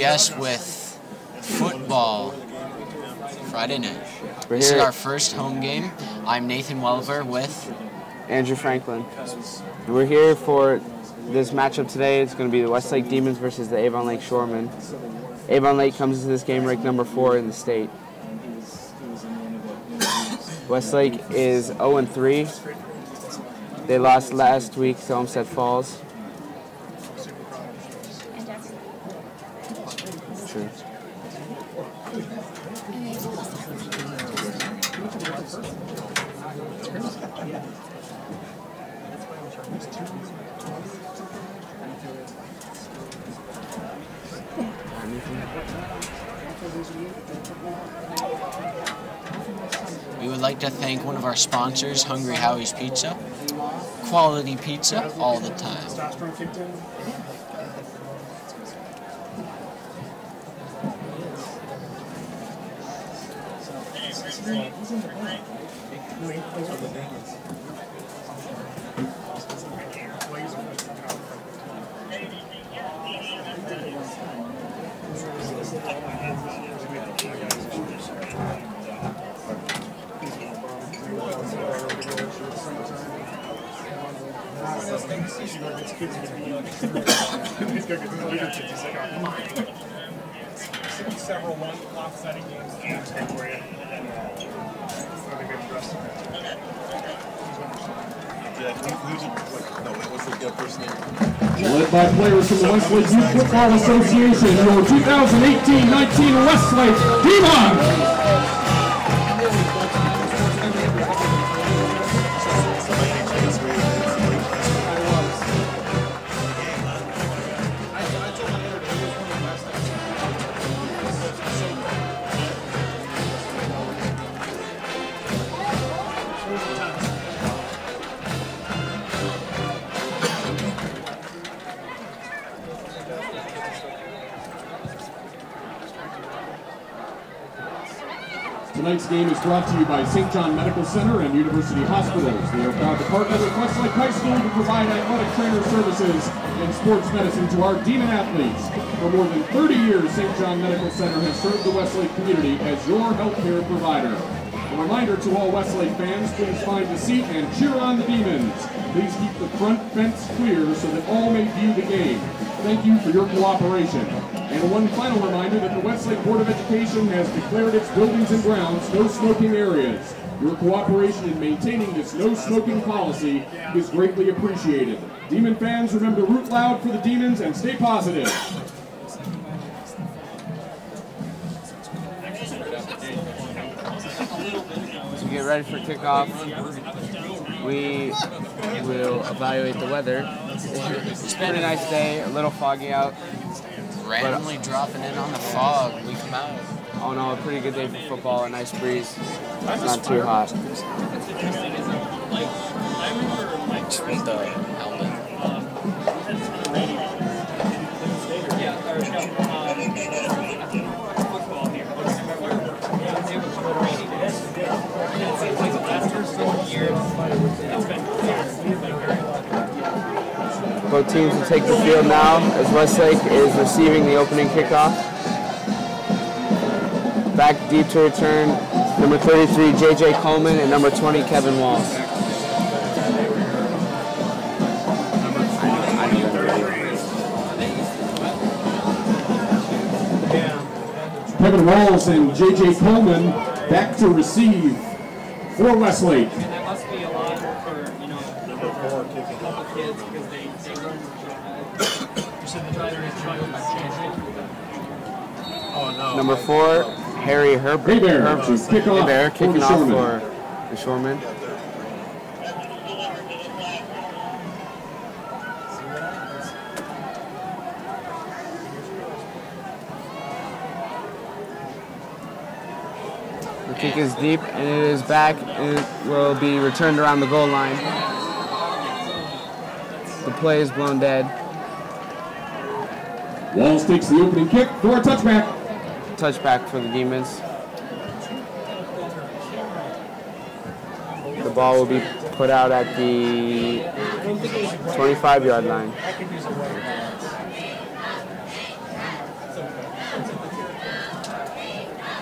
WHBS with football Friday night. We're This is our first home game. I'm Nathan Welver with. Andrew Franklin. We're here for this matchup today. It's going to be the Westlake Demons versus the Avon Lake Shoremen. Avon Lake comes into this game ranked number four in the state. Westlake is 0 3. They lost last week to Olmsted Falls. True. We would like to thank one of our sponsors, Hungry Howie's Pizza. Quality pizza all the time. testosterone kicked in. Several one offsetting games and for you. So they get dressed. Led by from the Youth Football Association, your 2018-19 Westlake Demons. Brought to you by St. John Medical Center and University Hospitals. They are proud to partner with Westlake High School to provide athletic trainer services and sports medicine to our Demon athletes. For more than 30 years, St. John Medical Center has served the Westlake community as your healthcare provider. A reminder to all Westlake fans, please find a seat and cheer on the Demons. Please keep the front fence clear so that all may view the game. Thank you for your cooperation. And one final reminder that the Westlake Board of Education has declared its buildings and grounds no smoking areas. Your cooperation in maintaining this no smoking policy is greatly appreciated. Demon fans, remember root loud for the Demons and stay positive. To get ready for kickoff, we will evaluate the weather. It's a nice day, a little foggy out. Randomly dropping in on the fog. We come out. All in all, a pretty good day for football, a nice breeze. It's not too hot. Just with the helmet. Both teams will take the field now as Westlake is receiving the opening kickoff. Back deep to return, number 33, J.J. Coleman, and number 20, Kevin Walls. Kevin Walls and J.J. Coleman back to receive for Westlake. And that must be a lot for, you know, a couple kids because they, they run. You said the driver is trying to Number four, Harry Herb- Hey Bear, Herb- kick Hey Bear for kicking the off for the Shoremen. The kick is deep and it is back and it will be returned around the goal line. The play is blown dead. Walls takes the opening kick for a touchback touchback for the Demons. The ball will be put out at the 25-yard line.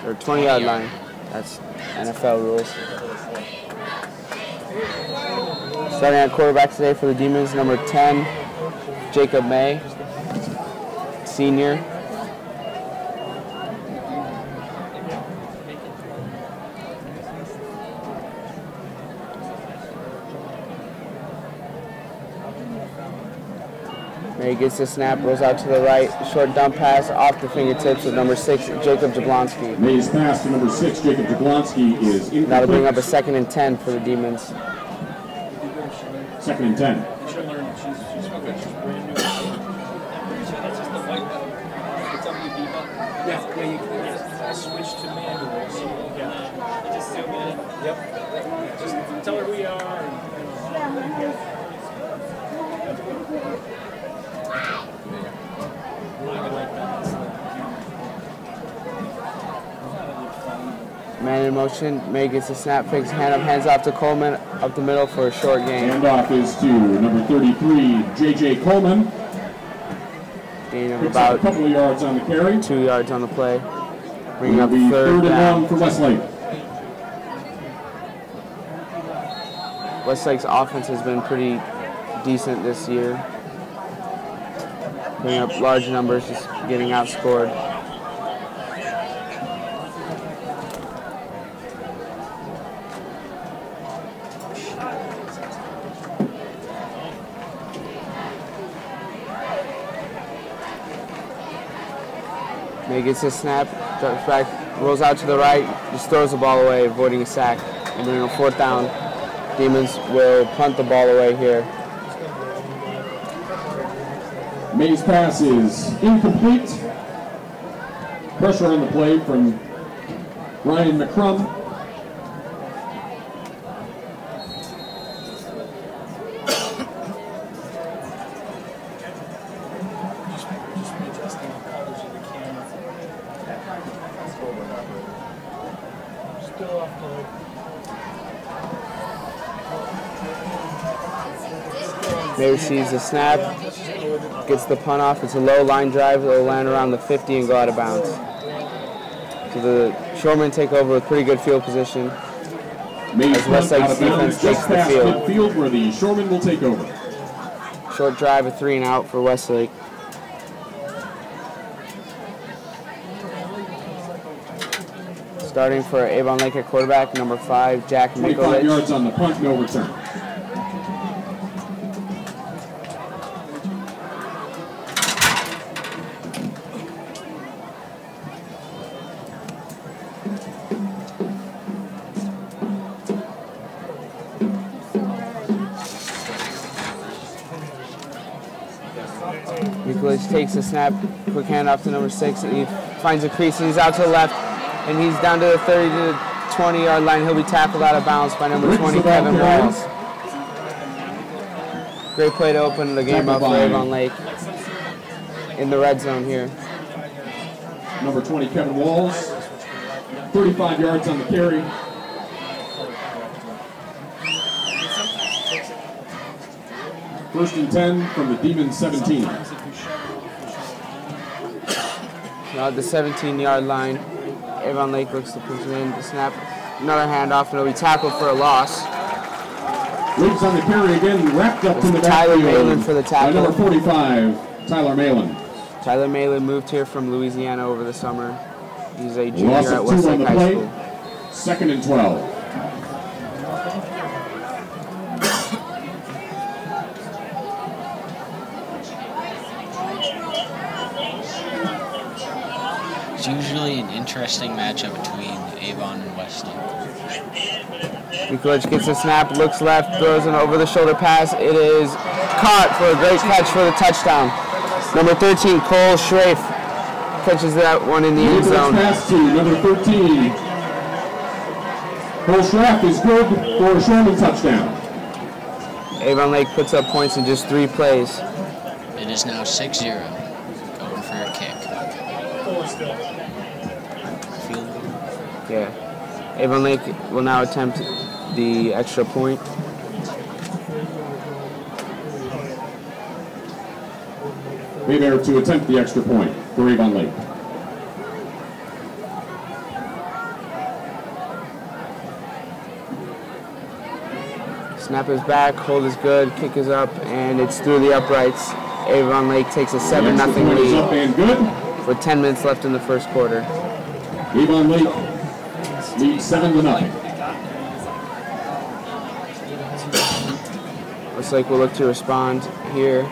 Or 20-yard line. That's NFL rules. Starting at quarterback today for the Demons, number 10, Jacob May, senior. May gets the snap, rolls out to the right, short dump pass off the fingertips of number six, Jacob Jablonski. May's pass to number six, Jacob Jablonski, is incomplete. That'll bring up a second and 10 for the Demons. Second and 10. You should learn. She's, she's, she's brand new. Pretty sure that's just the white button. It's WB button. Yeah, yeah, you can. Yeah, I switched to manual, so yeah. You just zoom in. Yep. Just tell her who you are. And, I would like that. It's like- Man in motion, May gets the snap, fakes hand up, hands off to Coleman, up the middle for a short gain. Handoff is to number 33, J.J. Coleman. Gain of up a couple of yards on the carry. two yards on the play. Bringing up third third and down. one for Westlake. Westlake's offense has been pretty decent this year. Putting up large numbers, just getting outscored. May gets his snap, drops back, rolls out to the right, just throws the ball away, avoiding a sack. And then on fourth down, Demons will punt the ball away here. May's pass is incomplete. Pressure on the play from Ryan McCrum. Sees the snap, gets the punt off. It's a low line drive. It'll land around the 50 and go out of bounds. So the Shoremen take over with pretty good field position. As Westlake's out of bounds defense takes the past field. where the Shoremen will take over. Short drive, a three and out for Westlake. Starting for Avon Lake at quarterback, number five, Jack 25 yards on the punt, no return. Mikolich takes a snap, quick handoff to number six, and he finds a crease, and he's out to the left, and he's down to the 30 to the 20 yard line. He'll be tackled out of bounds by number Brings 20, Kevin. Walls. Great play to open the game up for Avon Lake in the red zone here. Number 20, Kevin Walls. 35 yards on the carry. First and 10 from the Demon 17. Now at the 17 yard line, Avon Lake looks to push it in to snap. Another handoff, and he'll be tackled for a loss. Leaps on the carry again, wrapped up in the Tyler. Malin for the tackle. number 45, Tyler Malin. Tyler Malin moved here from Louisiana over the summer. He's a junior Loss at of two on Westlake High play. School. Second and 12. Interesting matchup between Avon and Weston. Mikolich gets a snap, looks left, throws an over the shoulder pass. It is caught for a great catch for the touchdown. Number 13, Cole Schrafe, catches that one in the end zone. pass to number 13. Cole Schraff is good for a Shoreman touchdown. Avon Lake puts up points in just three plays. It is now 6 Yeah. Avon Lake will now attempt the extra point. Weaver to attempt the extra point for Avon Lake. Snap is back, hold is good, kick is up, and it's through the uprights. Avon Lake takes a 7 0 lead with 10 minutes left in the first quarter. Avon Lake leads seven to. Looks like we'll look to respond here.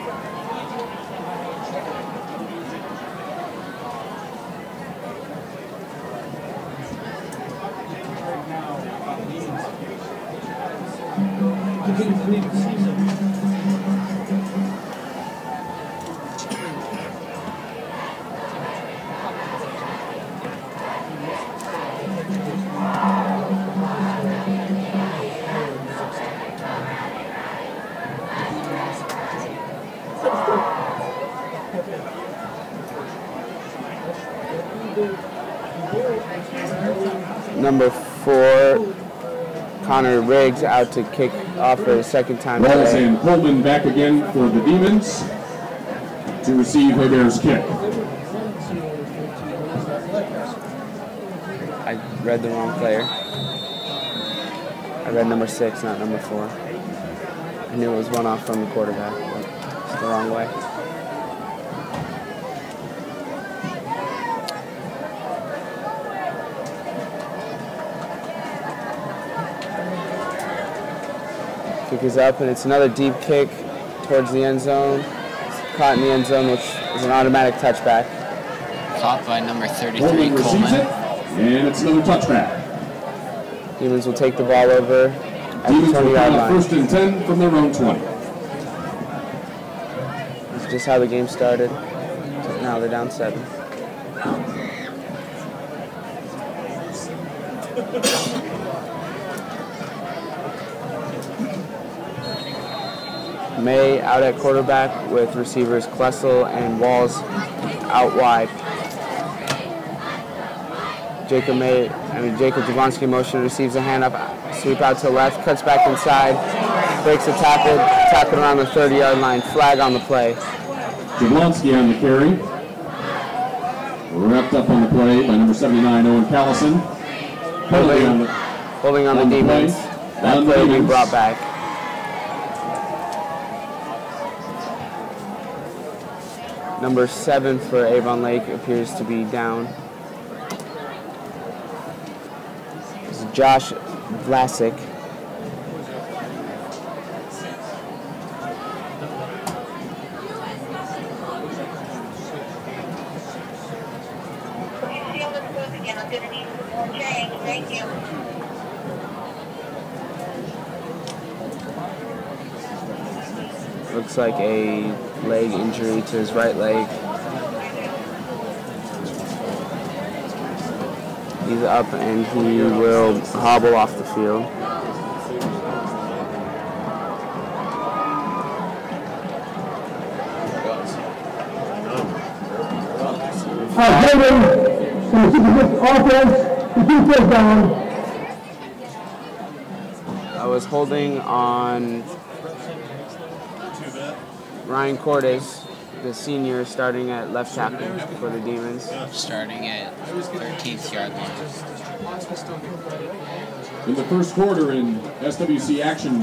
Out to kick off for the second time today. and Coleman back again for the Demons to receive Hebert's kick. I read the wrong player. I read number six, not number four. I knew it was one off from the quarterback, but it's the wrong way. Kick is up, and it's another deep kick towards the end zone. It's caught in the end zone, which is an automatic touchback. Caught by number 33, Coleman receives it, and it's another touchback. Demons will take the ball over at the Demons 20 will yard come line. first and 10 from their own 20. That's just how the game started. Now they're down seven. May out at quarterback with receivers Klessel and Walls out wide. Jacob May, I mean Jacob Jablonski motion receives a hand up, sweep out to left, cuts back inside, breaks a tackle, tackle around the 30 yard line, flag on the play. Jablonski on the carry. Wrapped up on the play by number 79, Owen Callison. Penalty on the, Holding on, On the the play. demons. That On play will be brought back. Number seven for Avon Lake appears to be down. Is Josh Vlasic. Looks like a injury to his right leg. He's up and he will hobble off the field. I was holding on Ryan Cordes, the senior, starting at left tackle for the Demons. Starting at 13th yard line. in the first quarter in SWC action,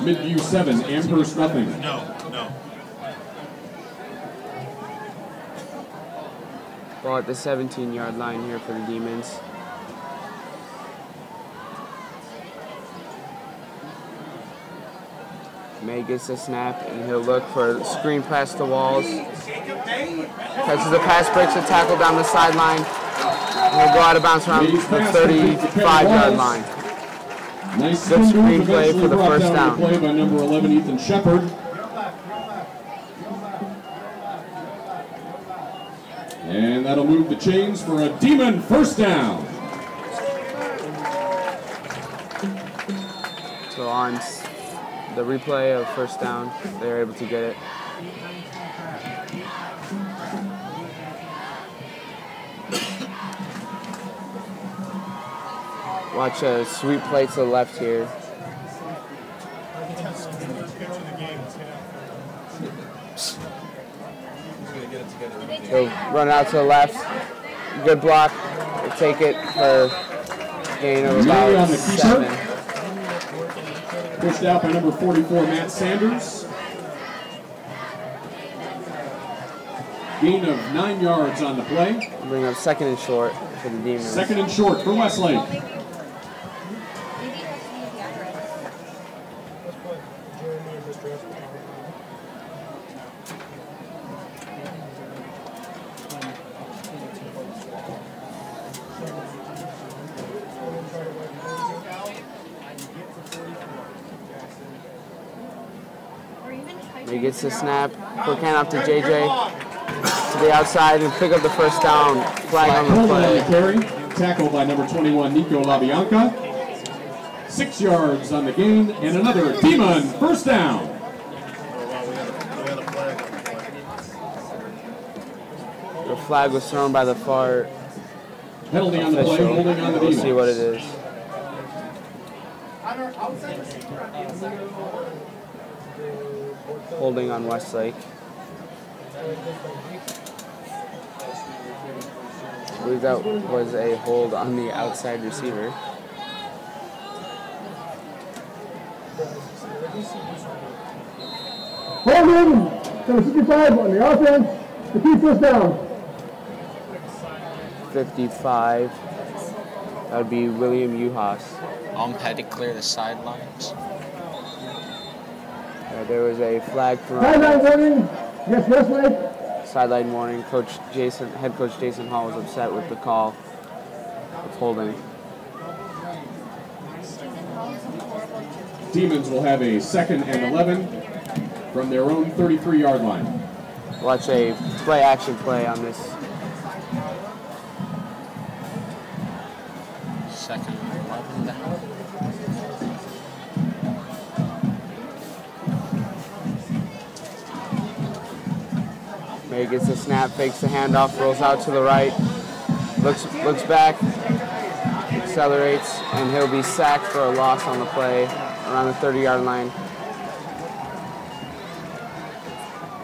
Midview 7, Amherst nothing. No, no. Ball at the 17 yard line here for the Demons. May gets the snap and he'll look for a screen pass to Walls. Catches the pass, breaks a tackle down the sideline. And he'll go out of bounds around the 35 yard line. Nice Good screenplay eventually for the first down play by number 11, Ethan Shepard. And that'll move the chains for a Demon first down. So on the replay of first down, they were able to get it. Watch a sweep play to the left here. Let's get to the game. Let's get He'll run out to the left. Good block. They take it for gain of about seven. Pushed out by number 44, Matt Sanders. Gain of nine yards on the play. Bring up second and short for the Demons. Second and short for Westlake. Maybe, maybe you have to use the address. Let's put Jeremy and Mr. Esposito. Or even type He gets the snap. Quick hand off to JJ. To the outside and pick up the first down. Flag on the Hold on the play. carry. Tackle by number 21, Nico LaBianca. Six yards on the gain, and another Demon first down. The flag was thrown by the far Penalty on the play, holding on the We'll see what it is. Holding on Westlake. I believe that was a hold on the outside receiver. Holding, number 65 on the offense, the key first down. 55. That would be William Uhas. Um, had to clear the sidelines. Uh, there was a flag thrown. Sideline warning, against Westlake. Sideline warning. Coach Jason, head coach Jason Hall was upset with the call of holding. Demons will have a second and 11 from their own 33 yard line. Watch a play action play on this. May gets the snap, fakes the handoff, rolls out to the right, looks looks back, accelerates, and he'll be sacked for a loss on the play around the 30 yard line.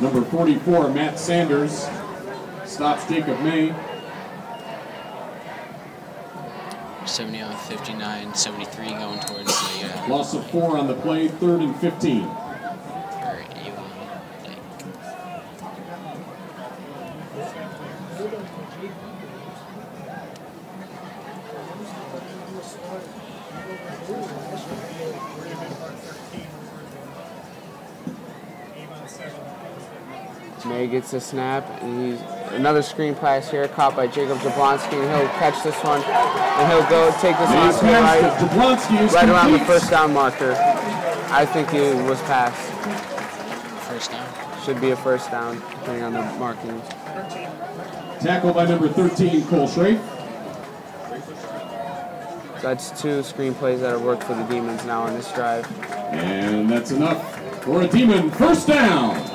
Number 44, Matt Sanders, stops Jacob May. 70 on 59, 73 going towards the uh, Loss of four on the play, third and 15. or Avon Lake. May gets the snap, and he's another screen pass here, caught by Jacob Jablonski, and he'll catch this one, and he'll go take this one May's to right, pass to Jablonski is right around the first down marker. I think it was passed. First down. Should be a first down, depending on the markings. Tackle by number 13, Cole Schrafe. So that's two screenplays that have worked for the Demons now on this drive. And that's enough for a Demon first down.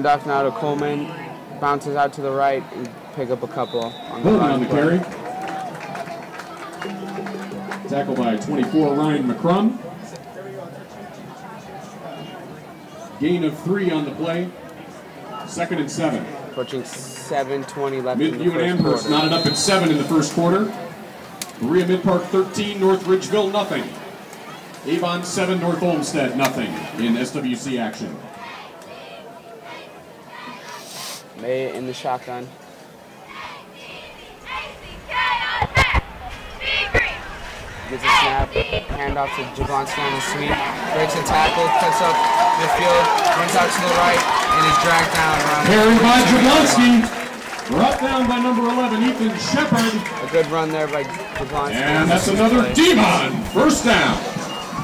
Handoff now to Coleman, bounces out to the right, and pick up a couple on the on the carry. Tackle by 24, Ryan McCrum. Gain of three on the play. Second and seven. Approaching 7:20 left in the first Amherst quarter. knotted up at seven in the first quarter. Berea Mid Park 13, North Ridgeville nothing. Avon 7, North Olmsted nothing in SWC action. May in the shotgun. Gets a snap, handoff to Javon on the sweep, breaks a tackle, cuts up midfield, runs out to the right, and is dragged down around Carried by 42 yard. Jablonski. Brought down by number 11, Ethan Shepard. A good run there by Jablonski. And that's another. Demon. First down.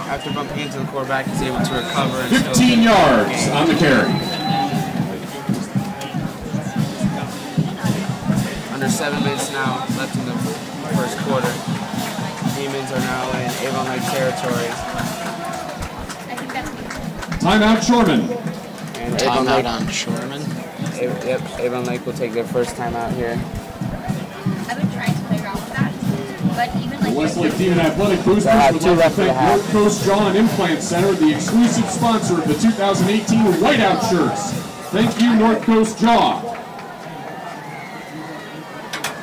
After bumping into the quarterback, he's able to recover. and 15 get the yards on the carry. Under seven minutes now left in the first quarter. Demons are now in Avon Lake territory. I think that's me. Timeout, Shoreman. And Timeout on Shoreman. A- yep, Avon Lake will take their first time out here. I've been trying to play around with that, but even like Westlake Demon Athletic Boosters They'll have would two like to left for thank. North Coast Jaw and Implant Center, the exclusive sponsor of the 2018 Whiteout shirts. Thank you, North Coast Jaw.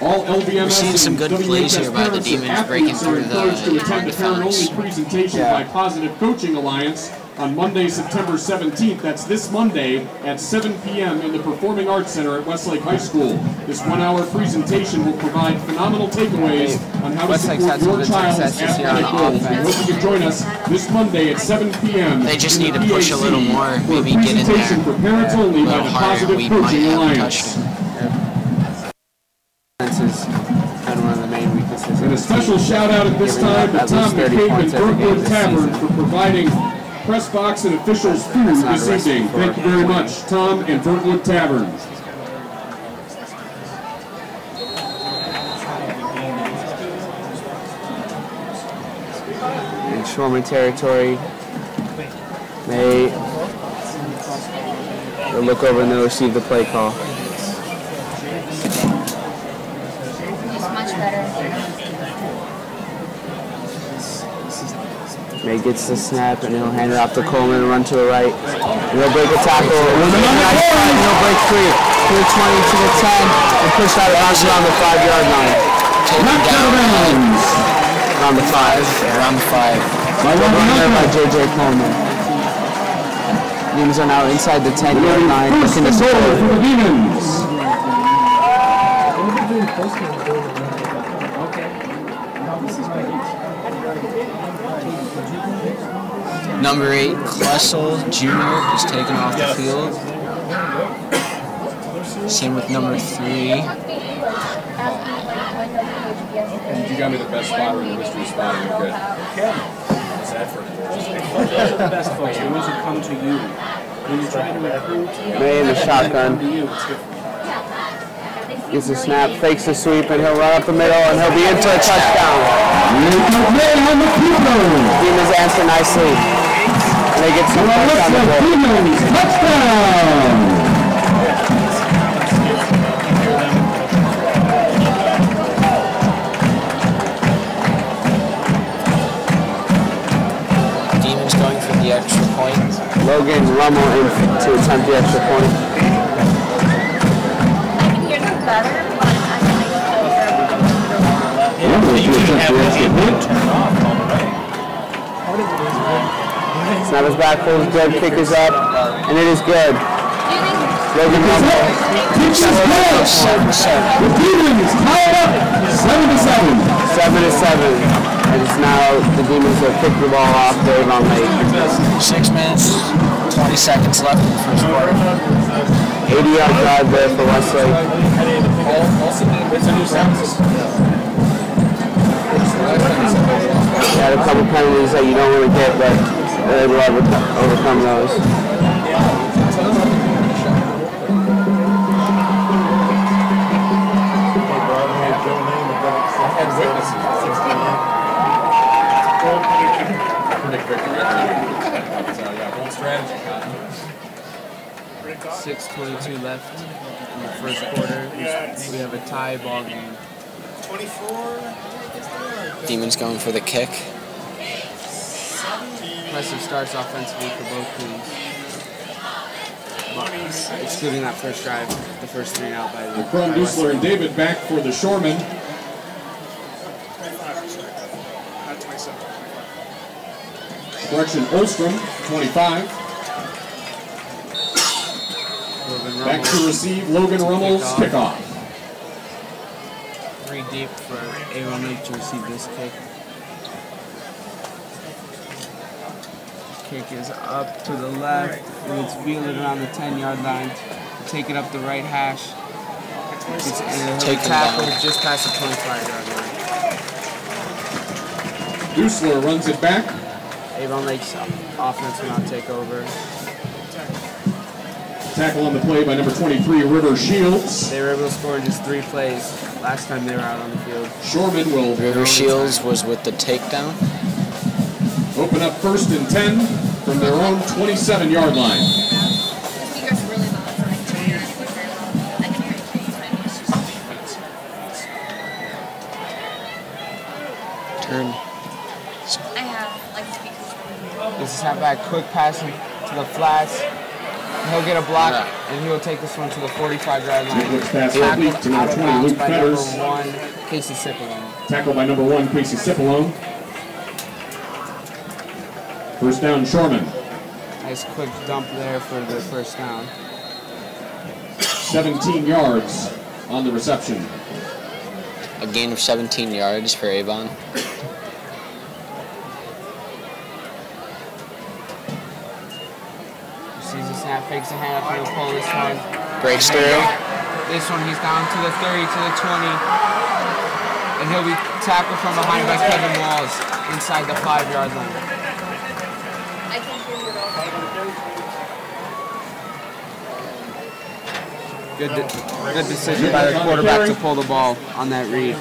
All LVMS We're seeing some good plays here by the Demons breaking through the encouraged to attend the defense. parent-only presentation by Positive Coaching Alliance on Monday, September 17th. That's this Monday at 7 p.m. in the Performing Arts Center at Westlake High School. This one-hour presentation will provide phenomenal takeaways on how to Westlake's support your child's athletic goals. We hope you can join us this Monday at 7 p.m. They just in the need to push a little more, maybe get in there presentation for parents only by the. Positive Coaching Alliance. Has been one of the main weaknesses. And a special shout out at this time to Tom least 30 McCabe and Brookwood Tavern season. for providing press box and officials food That's not a this evening. Thank you very much, Tom and Brookwood Tavern. in Shoreman territory. They look over and they'll receive the play call. it's much better. May gets the snap and he'll hand it off to Coleman and run to the right. And he'll break a tackle. And he'll break free. To the 20, to the 10, and push that out around the five yard line. Knocked out of bounds Around the five. Around the five. by there by JJ Coleman. Demons are now inside the 10 yard line. Looking to score. for the Demons. Number eight, Klessel Jr. is taken off the field. Same with number three. And You got me the best spotter in the history of spotting. You're good. What's that for? Those are the best folks, the ones who come to you. When you're trying to recruit, May in the shotgun. come to you, it's different. Gets the snap, fakes the sweep, and he'll run up the middle, and he'll be into a touchdown. May on the keeper. Demons answer nicely. And they get some points on the Westlake. Demons touchdown. Demons going for the extra point. Logan Rummel in to attempt the extra point. I can hear them better, but I Snap is back, pulls good, kick is up, and it is good. Logan Rummel. Pitches close. The Demons tie it up seven to seven. Seven to seven. And it's now the Demons have kicked the ball off Dave on Lake. Six minutes, 20 seconds left in the first quarter. 80 yard drive there for Westlake. They had a couple penalties that you don't want to get, but they're able to overcome, overcome those. Predict victory. So, yeah, bold strategy, Cotton. 6.22 left in the first quarter. We have a tie ball game. Twenty-four. Demons going for the kick. Impressive starts offensively for both teams. Excluding that first drive, the first three out by the Crum Dusler and David back for the Shoremen. Not 27. Correction, Olstrom, 25. Back to receive Logan Rummel's kickoff. three deep for Avon Lake to receive this kick. Kick is up to the left, and it's fielded around the 10 yard line. Take it up the right hash. It's, and it'll Take tackle down. just past the 25 yard line. Dusler runs it back. Avon Lake's offense will not take over. Tackle on the play by number 23, River Shields. They were able to score in just three plays last time they were out on the field. Shoreman will River Shields was with the takedown open up first and 10 from their own 27-yard line. Turn. This is halfback quick passing to the flats. He'll get a block, yeah. and he'll take this one to the 45-yard line. Tackled out of bounds by number one, Casey Cipollone. Tackled by number one, Casey Cipollone. First down, Shoreman. Nice quick dump there for the first down. 17 yards on the reception. A gain of 17 yards for Avon. Sees the snap, fakes the hand, he'll pull this one. Breaks through. This one, he's down to the 30, to the 20. And he'll be tackled from behind by Kevin Walls inside the five yard line. I can hear you all. Good, de- good decision by the quarterback to pull the ball on that read.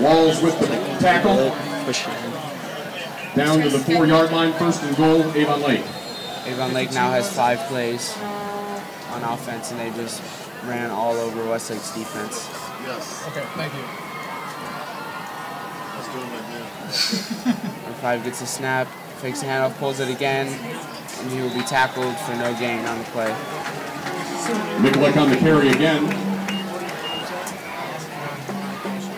Walls with the tackle. Push it. Down to the four yard line, first and goal, Avon Lake. Avon Lake now has five plays on offense, and they just ran all over Westlake's defense. Yes. Okay, thank you. Let's do it. And five gets a snap, fakes the handoff, pulls it again, and he will be tackled for no gain on the play. Mikulik on the carry again.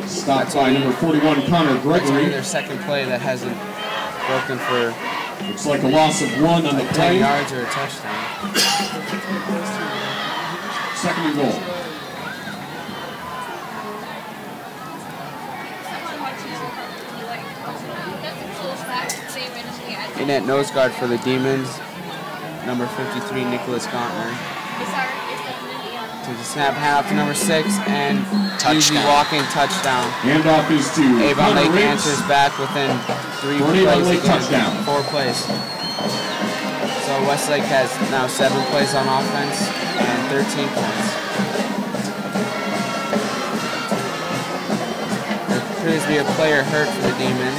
Stopped by number 41, Connor Gregory. their second play that hasn't broken for Looks like a loss of one on the 10 play. yards or a touchdown. Second and goal. In at nose guard for the Demons, number 53, Nicholas Gauntner. Takes a snap, hand off to number six, and easy Touchdown. walk-in touchdown. Handoff is to Avon Connor Lake Riggs. answers back within three For an plays. Lake touchdown. Four plays. So Westlake has now seven plays on offense and 13 points. There appears to be a player hurt for the Demons.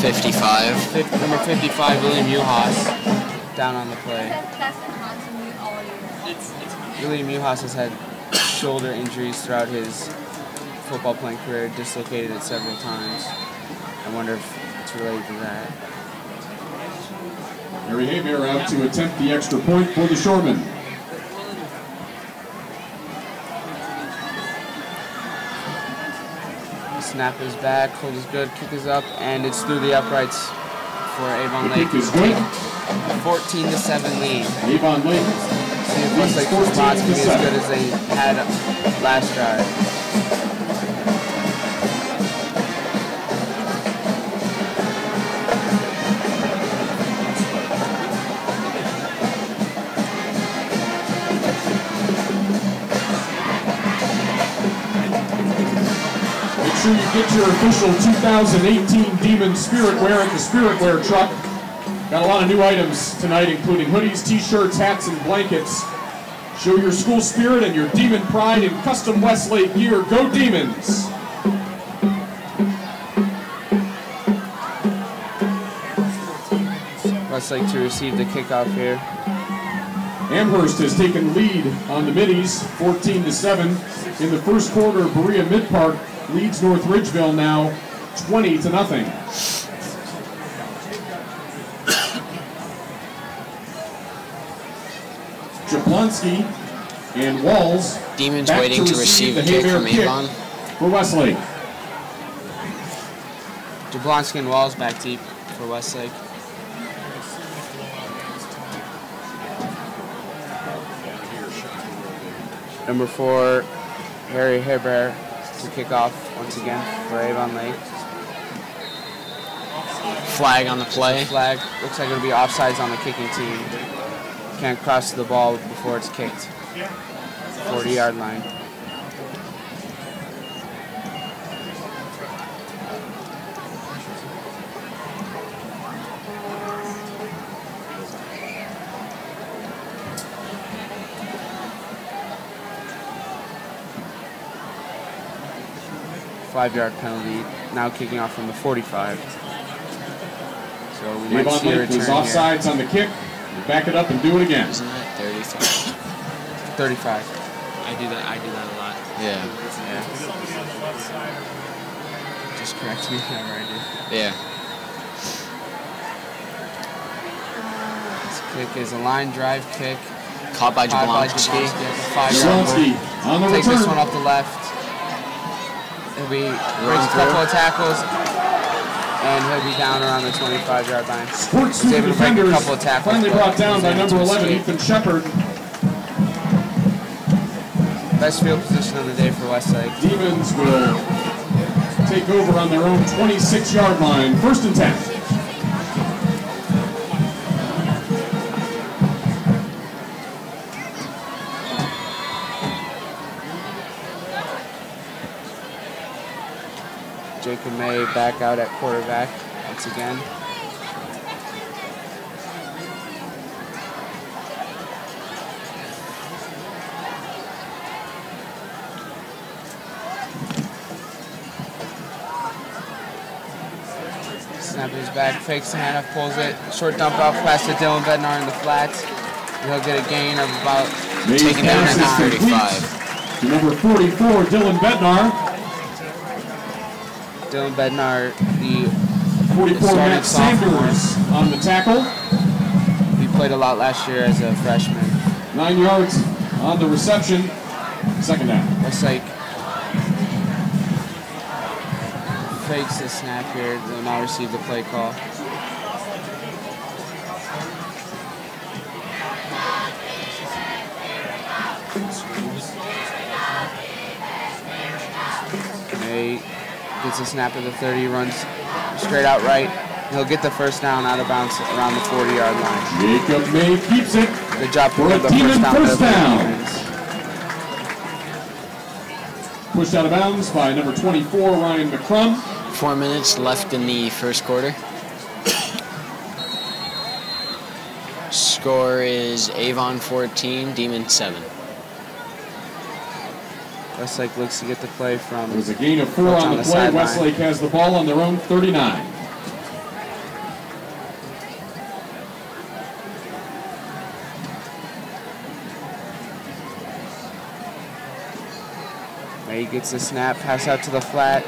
55. fif- number 55, William Uhas, down on the play. That's been haunting me all year. William Uhas has had shoulder injuries throughout his football playing career, dislocated it several times. I wonder if it's related to that. Harry Hebert out to attempt the extra point for the Shoremen. Snap is back, hold is good, kick is up, and it's through the uprights for Avon Lake. kick is good. 14 to 7 lead. Avon Lake See if Westlake's response can be as good as they had last drive. Sure you get your official 2018 Demon Spirit Wear at the Spirit Wear truck. Got a lot of new items tonight, including hoodies, t-shirts, hats, and blankets. Show your school spirit and your demon pride in custom Westlake gear. Go Demons! Westlake to receive the kickoff here. Amherst has taken lead on the middies, 14 to 7. In the first quarter, Berea Mid Park leads North Ridgeville now 20 to nothing. Jablonski and Walls Demons back waiting to receive the a kick Hebert from kick Avon. for Westlake. Jablonski and Walls back deep for Westlake. Number four, Harry Herbert to kick off once again for Avon Lake. Flag on the play. Flag looks like it'll be offsides on the kicking team. Can't cross the ball before it's kicked. 40 yard line. Five yard penalty. Now kicking off from the 45. So we might Avon see a Lake was return here. offsides on the kick. Back it up and do it again. Isn't that 35? 35. I do that. I do that a lot. Yeah. yeah. Just correct me whenever I do. Yeah. This kick is a line drive kick. Caught by Caught by Jablonski. Jablonski at the five-yard Jablonski line. on the Takes this one up the left. He'll be breaks a couple of tackles, and he'll be down around the 25-yard line. Sports He's able to break a couple of tackles. finally brought down by number 11. Ethan Shepard. Best field position of the day for Westlake. Demons will take over on their own 26-yard line. First and 10. Back out at quarterback once again. Snap his back, fakes the handoff, pulls it. Short dump off pass to Dylan Bednar in the flats. He'll get a gain of about May's Taken down at 35. To number 44, Dylan Bednar. Dylan Bednar, the 44, starting sophomore. Sanders on the tackle. He played a lot last year as a freshman. Nine yards on the reception. Second down. Westlake fakes the snap here. They'll now receive the play call. Gets a snap at the 30, runs straight out right. He'll get the first down out of bounds around the 40 yard line. Jacob May keeps it. Good job For picking a up the Demon first down. first there for the down. Pushed out of bounds by number 24, Ryan McCrum. Four minutes left in the first quarter. Score is Avon 14, Demon 7. Westlake looks to get the play from. There's a gain of four Coach on the play. Westlake has the ball on their own 39. May gets the snap, pass out to the flat,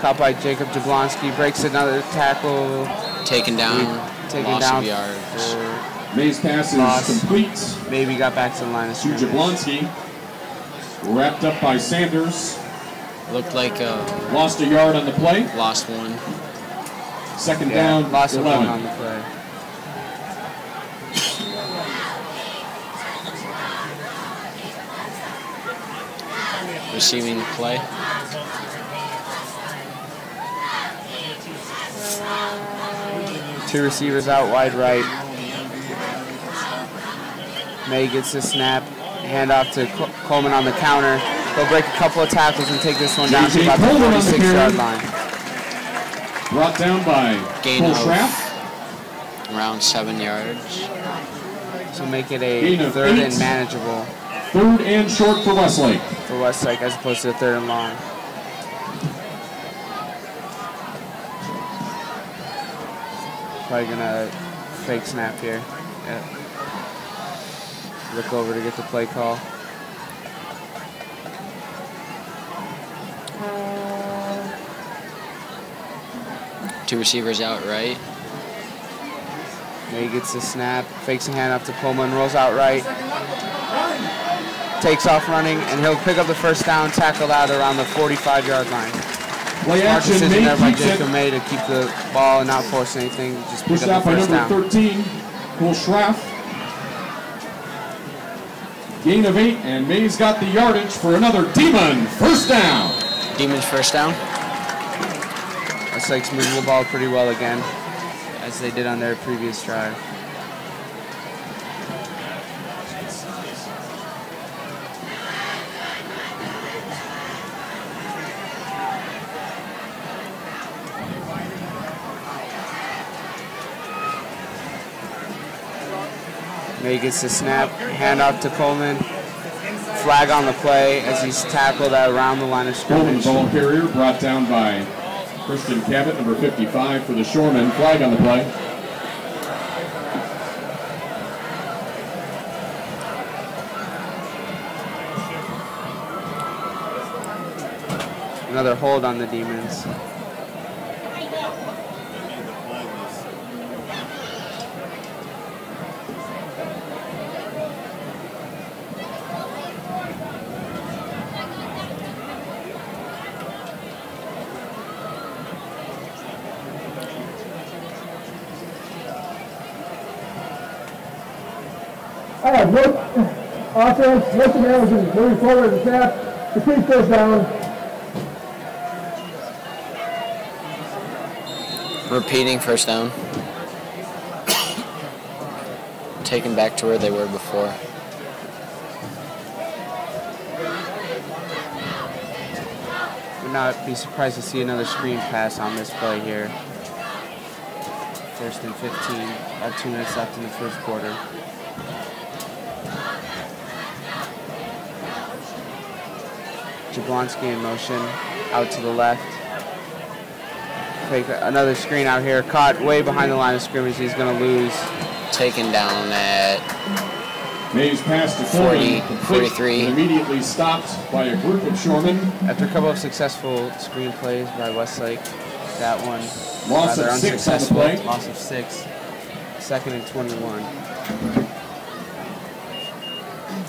caught by Jacob Jablonski, breaks another tackle, Taken down. taken down yards. for May's pass is complete maybe got back to the line of to scrimmage. Jablonski. Wrapped up by Sanders. Looked like uh, Lost a yard on the play. lost one. Second Yeah, down, Lost of one on the play. Receiving the play. Two receivers out wide right. May gets the snap, handoff to Coleman on the counter. He'll break a couple of tackles and take this one down to about the Coleman on the 46 yard carry. line. Brought down by Gain Cole of around seven yards. So make it a third eight. and manageable Third and short for Westlake. for Westlake as opposed to a third and long. Probably gonna fake snap here. Yeah. Look over to get the play call. Uh, Two receivers out right. May gets the snap, fakes a hand up to Coleman, rolls out right, takes off running, and he'll pick up the first down, tackled out around the 45 yard line. Play Smart action, decision May there by keeps it. Jacob May to keep the ball and not force anything, just pick Pushed up out the by first number down. 13, Cole Schraff. Gain of eight, and May's got the yardage for another Demon first down. Demons first down. Looks like it's moving the ball pretty well again, as they did on their previous drive. He gets the snap, handoff to Coleman. Flag on the play as he's tackled around the line of scrimmage. Coleman ball carrier brought down by Christian Cabot, number 55 for the Shoreman. Flag on the play. Another hold on the Demons. Offense, no shenanigans, moving forward at the snap, the key first down. Repeating first down. Taken back to where they were before. Would not be surprised to see another screen pass on this play here. First and 15. About two minutes left in the first quarter. Jablonski in motion, out to the left. Take another screen out here, caught way behind the line of scrimmage. He's going to lose. Taken down at Mays pass to 40, Foreman, complete, 43. and immediately stopped by a group of Shoreman. After a couple of successful screen plays by Westlake, that one Loss rather of six on the play. Loss of six. Second and 21.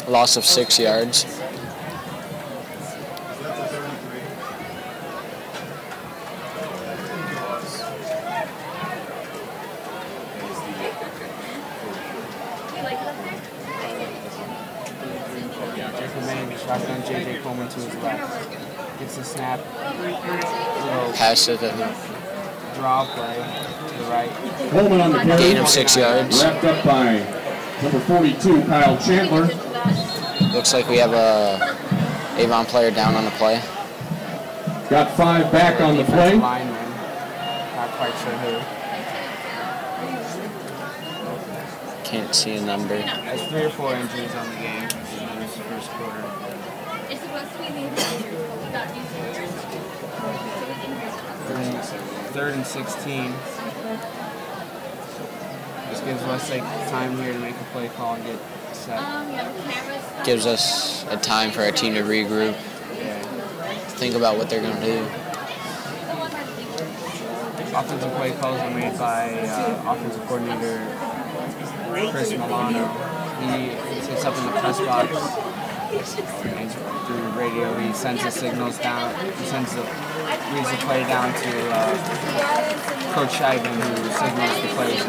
loss of six yards. Jacob Manning, shotgun JJ Coleman to his left. Gets the snap. Little Pass to draw play to the right. Coleman on the carry. gain of six yards. Wrapped up by number 42, Kyle Chandler. Looks like we have a Avon player down on the play. Got five back on the play. lineman. Not quite sure who. Can't see a number. There's three or four injuries on the game this first quarter. It's supposed to be the and, third and 16. This gives Westlake time here to make a play call and get set. Um, yeah, the cameras. Gives us a time for our team to regroup, Yeah. think about what they're going to do. Offensive play calls are made by uh, offensive coordinator Chris Milano. He sits up in the press box and through the radio he sends the signals down. He sends the reads the play down to uh, Coach Scheiben who signals the plays.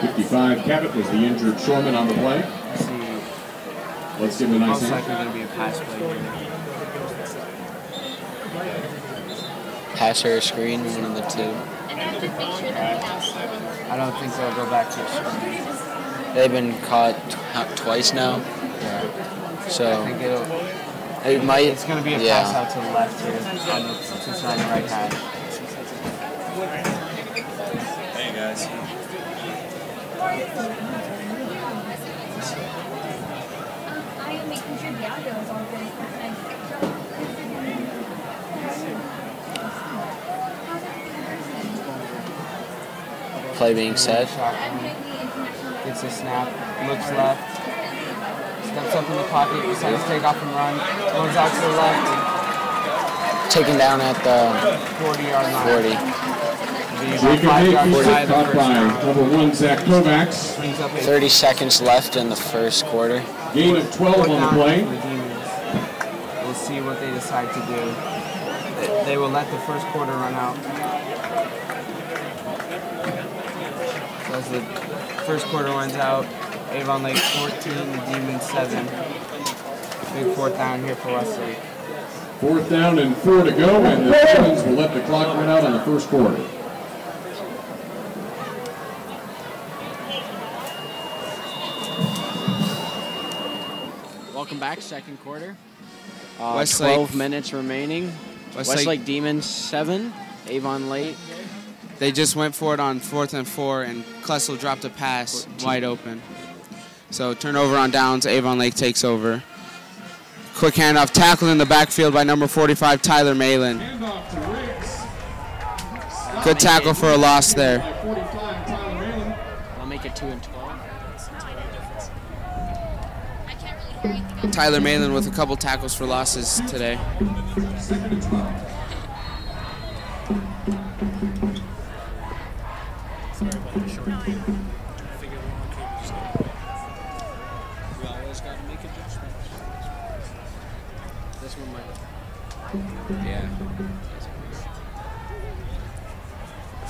55, Cabot was the injured shoreman on the play. Let's see. Let's give him a nice Most hand. likely going to be a pass play here. Passer or screen, one of the two. I don't think they'll go back to a screen. They've been caught t- twice now, I so think it'll, it might. it's going to be a pass yeah. out to the left here on the, since the right side. Hey guys. I am making sure the audio is all good. Play being set. Shotgun. Gets a snap, looks left, steps up in the pocket, decides to take off and run, goes out to the left, Taken down at the 40 yard line. 40. Be about Jacob five Hayes yards was shy of the caught by number one, Zach Kovacs. Brings up a 30 seconds left in the first quarter. Gain of 12 on the play. for the Demons. We'll see what they decide to do. They- They will let the first quarter run out. So as the first quarter runs out, Avon Lake 14, the Demons 7. Big fourth down here for Westlake. Fourth down and four to go, and the Demons will let the clock run out on the first quarter. Welcome back, second quarter. Uh, Westlake- 12 minutes remaining. Westlake- Westlake, Demons 7, Avon Lake. They just went for it on fourth and four, and Klessel dropped a pass wide open. So turnover on downs. Avon Lake takes over. Quick handoff, tackled in the backfield by number 45, Tyler Malin. Handoff to Riggs. Good tackle for a loss there. 45, Tyler Malin. I'll make it 2 and 12. I can't really Tyler Malin with a couple tackles for losses today.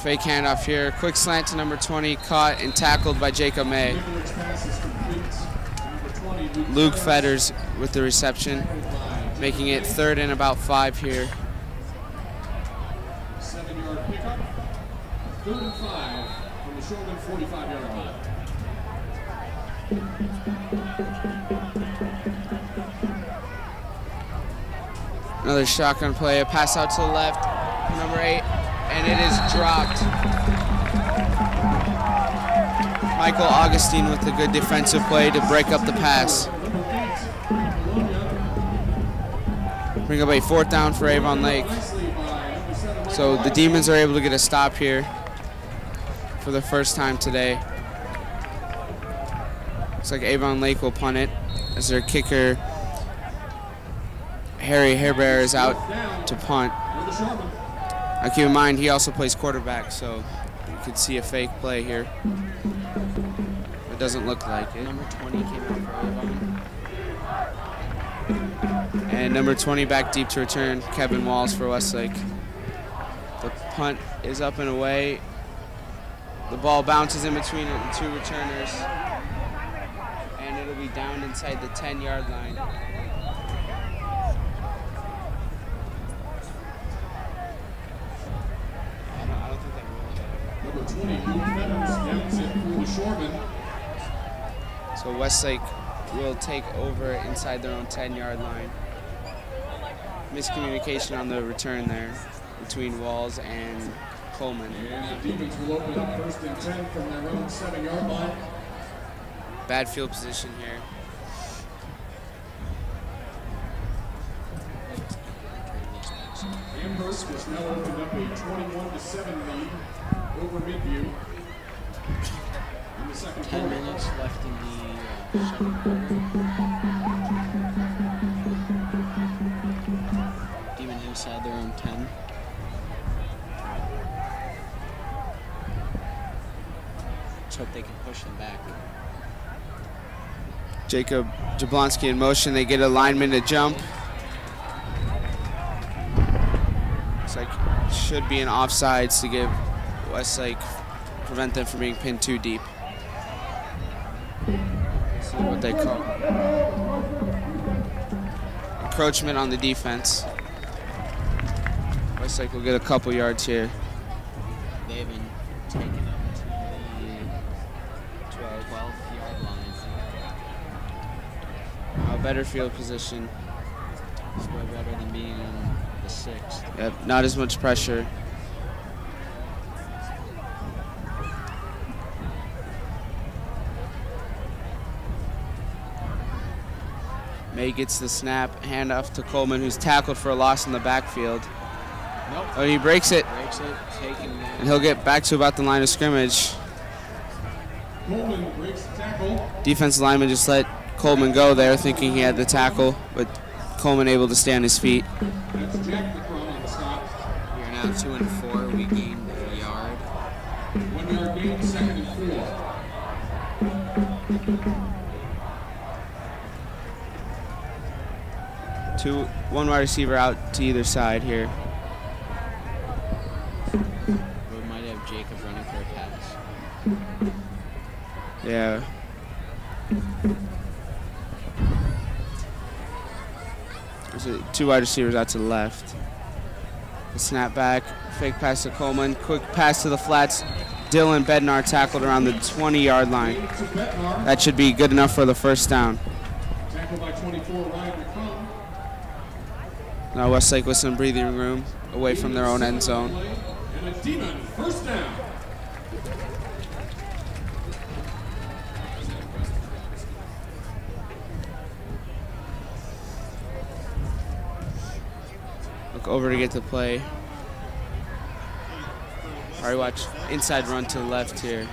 Fake handoff here. Quick slant to number 20, caught and tackled by Jacob May. Nicholas pass is complete. Number 20, Luke Fetters with the reception, making it third and about five here. Seven yard pickup. And five from the Shoreman 45 yard line. Another shotgun play, a pass out to the left, number eight, and it is dropped. Michael Augustine with a good defensive play to break up the pass. Bring up a fourth down for Avon Lake. So the Demons are able to get a stop here for the first time today. Looks like Avon Lake will punt it as their kicker Harry Hebert is out to punt. Now keep in mind he also plays quarterback, so you could see a fake play here. It doesn't look like it. Number 20 came out for. And number 20 back deep to return, Kevin Walls for Westlake. The punt is up and away. The ball bounces in between the two returners. And it'll be down inside the 10 yard line. I don't, I don't think they will. Number 20, Luke Fetters it for the Shoreman. So Westlake will take over inside their own 10 yard line. Miscommunication on the return there between Walls and Coleman. And the Demons will open up first and 10 from their own seven yard line. Bad field position here. Amherst has now opened up a 21 to 7 lead over Midview. In the second 10 quarter. minutes left in the uh, second quarter. Demons inside their own 10. Let's hope they can push them back. Jacob Jablonski in motion. They get a lineman to jump. Looks like should be an offsides to give Westlake prevent them from being pinned too deep. See what they call encroachment on the defense. Westlake will get a couple yards here. They have been taken up to the 12, 12 yard line. A better field position. It's way better than being in the sixth. Yep, not as much pressure. May gets the snap, handoff to Coleman, who's tackled for a loss in the backfield. Nope. Oh, he breaks it, Breaks it, taking and he'll get back to about the line of scrimmage. Coleman breaks the tackle. Defensive lineman just let Coleman go there, thinking he had the tackle, but Coleman able to stay on his feet. That's Jack McCrum on the stop. We are now two and four. We gained a yard. One yard gain, second and four. Two, one wide receiver out to either side here. We might have Jacob running for a pass. Yeah. There's two wide receivers out to the left. The snap back, fake pass to Coleman, quick pass to the flats. Dylan Bednar tackled around the 20 yard line. That should be good enough for the first down. Now Westlake with some breathing room away from their own end zone. Look over to get the play. All right, watch inside run to the left here.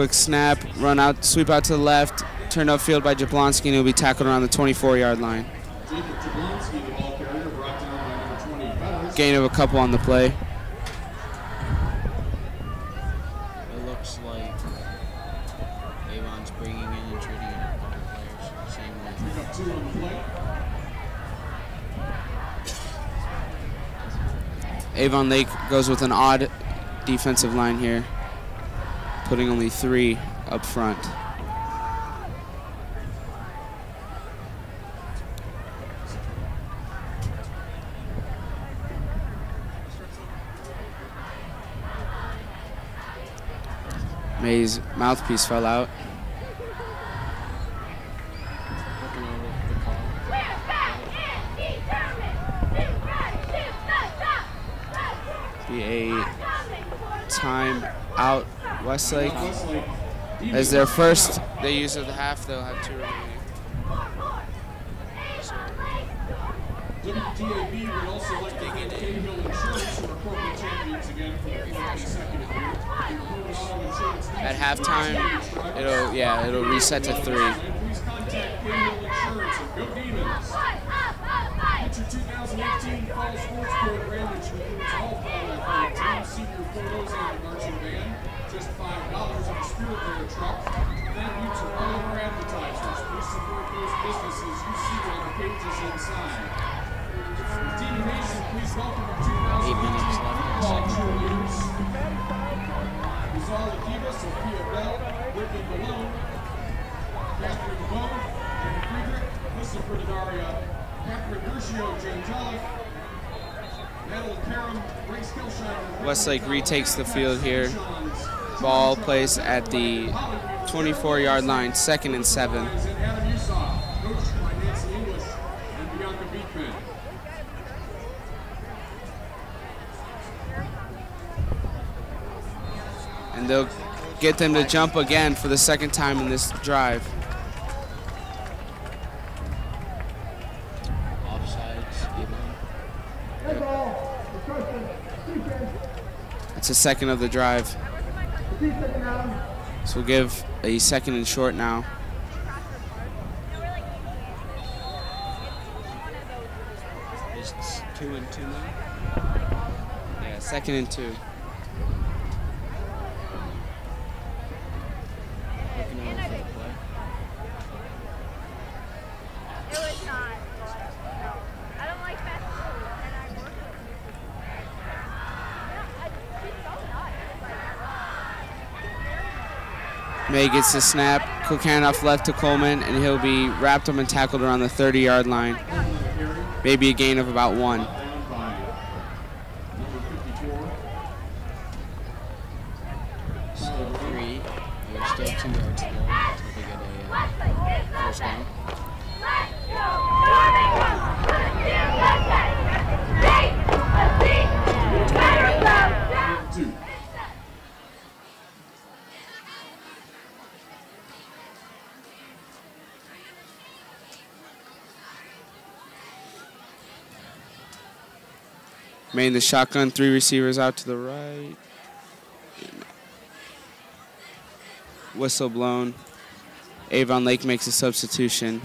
Quick snap, run out, sweep out to the left, turned upfield by Jablonski, and he'll be tackled around the 24-yard line. Jacob Jablonski, the ball carrier, brought down by number 20, Fetters. Gain of a couple on the play. It looks like Avon's bringing in and trading in a players. Same way. Pick up two on the play. Avon Lake goes with an odd defensive line here, putting only three up front. May's mouthpiece fell out. Be a time out Westlake. Westlake. As their first they use of the half, they'll have two remaining. WTAB would also like to thank Cahill Insurance, who corporate champions again for the 42nd year. Improved auto insurance At halftime, it'll yeah, it'll reset to three. Please contact Cahill Insurance and go Demons. Get your 2018 fall sports program, which includes all fall athletic teams, senior photos, and the marching band. Just $5 of a spirit bear truck. Thank you to all of our advertisers. Please support those businesses you see on the pages inside. Team Nation, please welcome the 2018 Eight minutes left in the football cheerleaders. Rizal Akiva, Sophia Bell, Whitney Malone, Catherine Friedrich, Dadaria, Catherine Gershio, Jane Natalie Karam, Grace Kilshire, Westlake retakes the field here. Ball placed at the 24-yard line, second and seven. and they'll get them to jump again for the second time in this drive. It's a second of the drive. Repeat second down. So we'll give a second and short now. It's two and two now. Yeah, second and two. Looking over for the play. It was not. No. I don't like fast food, and I work with people. Yeah, I, it's so nuts. Like, May gets the snap. Kokanoff left to Coleman, and he'll be wrapped up and tackled around the 30-yard line. Maybe a gain of about one. May in the shotgun, three receivers out to the right. Whistle blown. Avon Lake makes a substitution.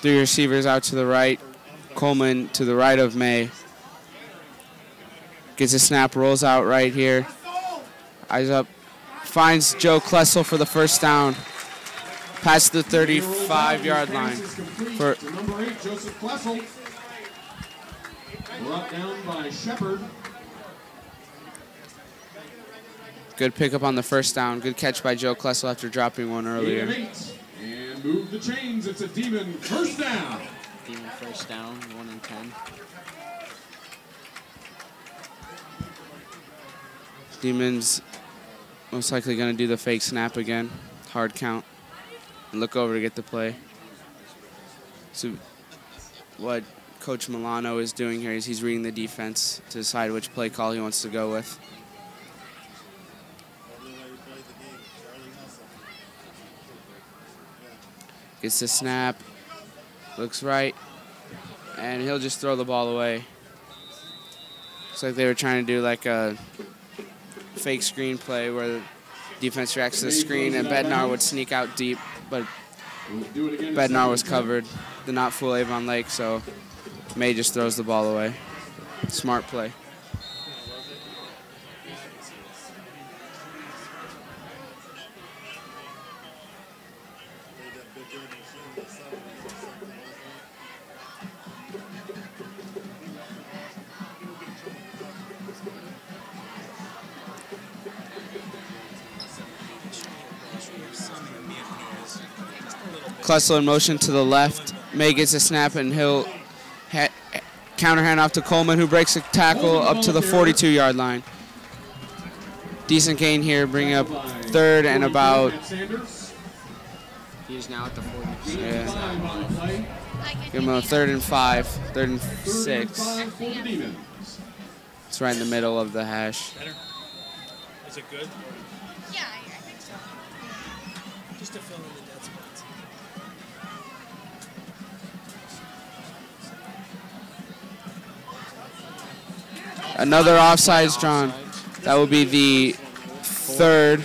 Three receivers out to the right. Coleman to the right of May. Gets a snap, rolls out right here. Eyes up. Finds Joe Klessel for the first down. Past the 35 yard line. Pass is complete For number eight, Joseph Klessel. Brought down by Shepard. good pickup on the first down. Good catch by Joe Klessel after dropping one Eight of earlier. eight. And move the chains. It's a demon first down. Demon first down, one and ten. Demons most likely going to do the fake snap again. Hard count. And look over to get the play. So what Coach Milano is doing here is he's reading the defense to decide which play call he wants to go with. Gets the snap. Looks right. and he'll just throw the ball away. Looks like they were trying to do like a fake screen play where the defense reacts to the screen and Bednar would sneak out deep, but. Bednar was covered. Did not fool Avon Lake, so May just throws the ball away. Smart play. Klessel in motion to the left. May gets a snap and he'll ha- counter hand off to Coleman, who breaks a tackle up to the 42 yard line. Decent gain here, bringing up third and about. Sanders. He's now at the 40. Yeah. Five on the play. Give him a third and five, third and Third and six. five for the Demons. It's right in the middle of the hash. Is it good? Another offsides drawn. That will be the third.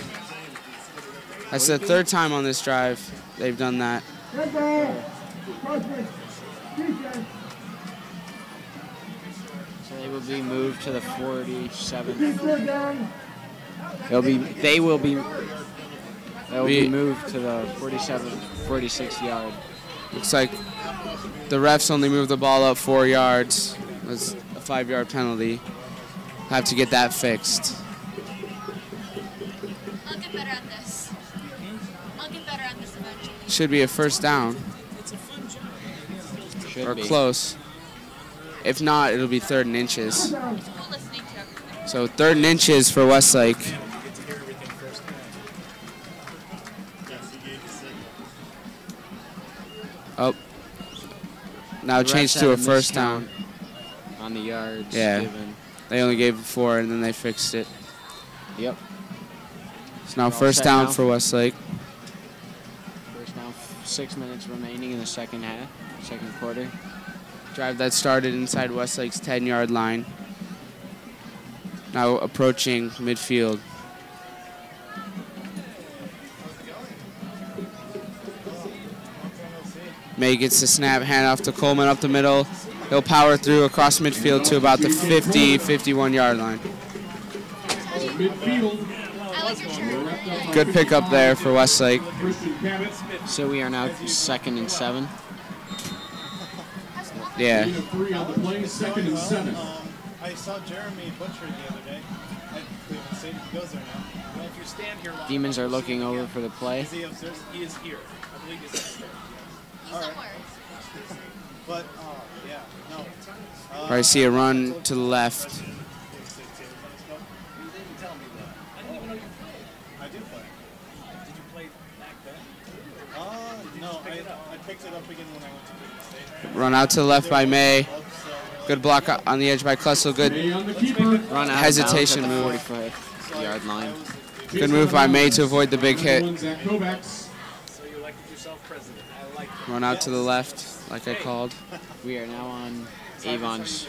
That's the third time on this drive they've done that. Good ball. Freshman. Defense. So they will be moved to the 47. Keep third down. They'll be. They will be. They'll We- be moved to the 47, 46 yard. Looks like the refs only moved the ball up four yards. A five yard penalty. Have to get that fixed. I'll get better at this. I'll get better at this eventually. Should be a first down Should or be. close. If not, it'll be third and inches. Cool listening to everything. So third and inches for Westlake. Get to hear everything first. Oh. Now The change to a first miscount down. On the yards Yeah. given. They only gave it four and then they fixed it. Yep. It's now first down now. for Westlake. First now, six minutes remaining in the second half, second quarter. Drive that started inside Westlake's 10 yard line. Now approaching midfield. May gets the snap, hand off to Coleman up the middle. He'll power through across midfield to about the 50, 51 yard line. Midfield. I like your shirt. Good pickup there for Westlake. So we are now second and seven. Yeah. Gain of three on the play, second and seven. Um, I saw Jeremy Butcher the other day at Cleveland State. He goes there now. Well, if you stand here long Demons are looking over for the play. Is he upstairs? he is here. I believe he's upstairs. Somewhere. But, uh, yeah, no. Uh, I see a run to the left. You didn't tell me that. I didn't even know you played. I do play. Did you play back then? No, I, I picked it up again when I went to Cleveland State. Run out to the left by May. Good block on the edge by Klessel. Good May on the keeper. Run out Hesitation move. 45 yard line. Good move by May to avoid the big hit. Number one, Zach Kovacs. So you elected yourself president. I like that. Run out to the left, like I called. We are now on Avon's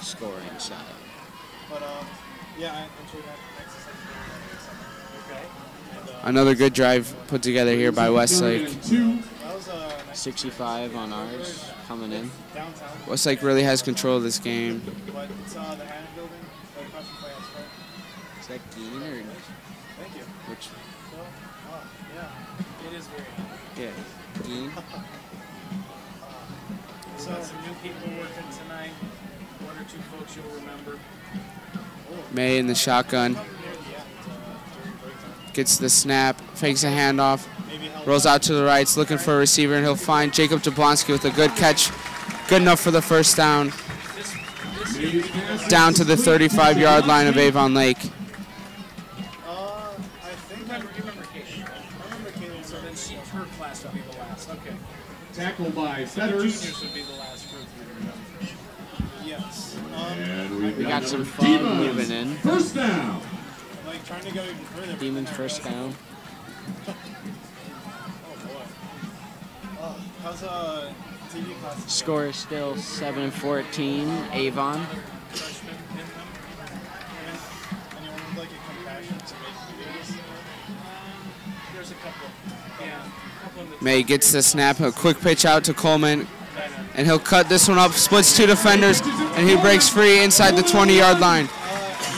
scoring side. But, um, yeah, I enjoyed that exercise. Okay. And, uh, Another good drive put together here by Westlake. Third and two. that was, uh, nice 65 on ours coming in. downtown. Westlake really has control of this game. But it's, uh, the Hanna building, right across from Playhouse Square. Is that Dean or Thank you. which? Yeah. It is very. Yeah, Dean. So some new people working tonight. One or two folks you'll remember. May in the shotgun. Gets the snap, fakes a handoff, rolls out to the right, looking for a receiver, and he'll find Jacob Jablonski with a good catch. Good enough for the first down. Down to the 35 yard line of Avon Lake. Uh, I think I Remember, you remember Kate? I remember Caitlin. So then she, her class would be the last. Okay. Tackled by So the Fetters. juniors would be the last group you remember. Yes. Um, And we've got got some fun Demons. moving in. First down. like trying to go even further. Demons first down. Oh boy. Oh, how's uh Score is still 7 14, Avon. Freshman in them. Anyone with like a compassion to make videos? There's a couple. Yeah. A couple May gets the snap, a quick pitch out to Coleman, and he'll cut this one up, splits two defenders, and he breaks free inside the 20-yard line.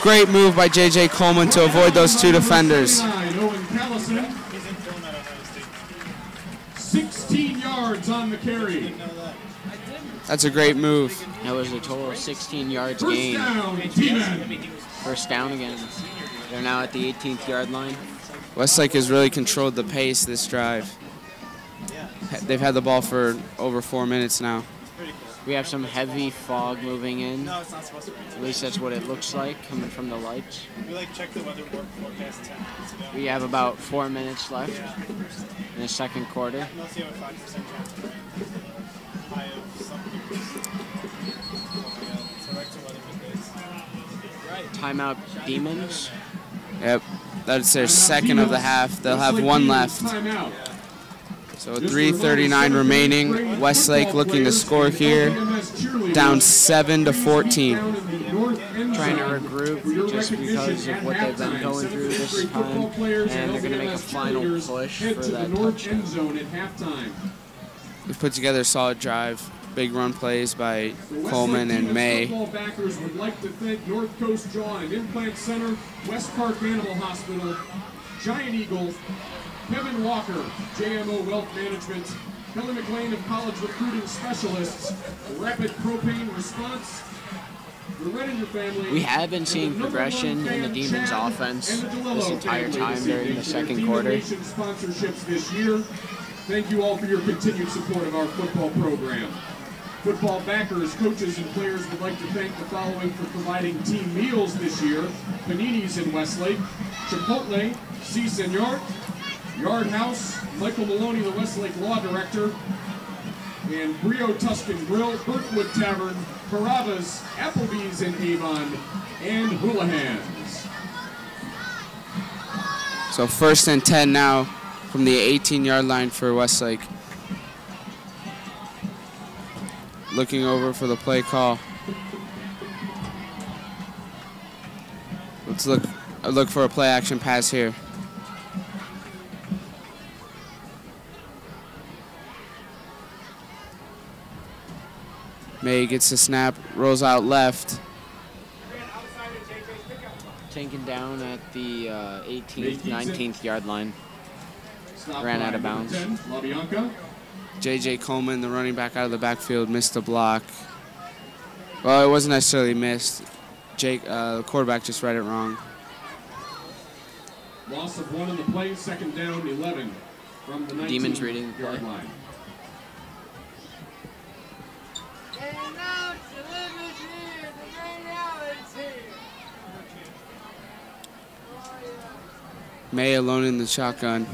Great move by J.J. Coleman to avoid those two defenders. 16 yards on the carry. That's a great move. That was a total of 16 yards First gained. down, First down again. They're now at the 18th yard line. Westlake has really controlled the pace this drive. Ha- They've had the ball for over four minutes now. We have some heavy fog moving in. No, it's not supposed to be. At least that's what it looks like coming from the lights. We like checked the weather forecast 10 minutes ago. We have about four minutes left in the second quarter. Unless have a 5% chance. I have some people. My god. So back to weather with this. Timeout Demons. Yep, that's their second of the half. They'll have one left. Timeout. So 3:39 remaining. Westlake looking to score here, down seven to 14. Trying to regroup just because of what they've been going through this time. And they're going to make a final push for Head to the that north touchdown. end zone at halftime. We've put together a solid drive. Big run plays by Coleman and May. Backers would like to thank North Coast Jaw and Implant Center, West Park Animal Hospital, Giant Eagle, Kevin Walker, JMO Wealth Management, Kelly McLean of College Recruiting Specialists, Rapid Propane Response, the Redinger family. We have been seeing progression in the Demons Chad, offense and the DeLillo this entire time during the second quarter. Sponsorships this year. Thank you all for your continued support of our football program. Football backers, coaches, and players would like to thank the following for providing team meals this year. Panini's in Westlake, Chipotle, C. Senor, Yard House, Michael Maloney, the Westlake Law Director, and Brio Tuscan Grill, Burntwood Tavern, Carrabba's, Applebee's in Avon, and Houlihan's. So first and 10 now from the 18-yard line for Westlake. Looking over for the play call. Let's look look for a play action pass here. May gets the snap, rolls out left. Taken down at the uh, 18th, 19th yard line. Stop Ran out of bounds. 10, LaBianca. J.J. Coleman, the running back out of the backfield, missed the block. Well, it wasn't necessarily missed. Jake, uh, the quarterback, just read it wrong. Loss of one in the play, second down, 11 from the 19 Demons reading the yard play. line. May alone in the shotgun.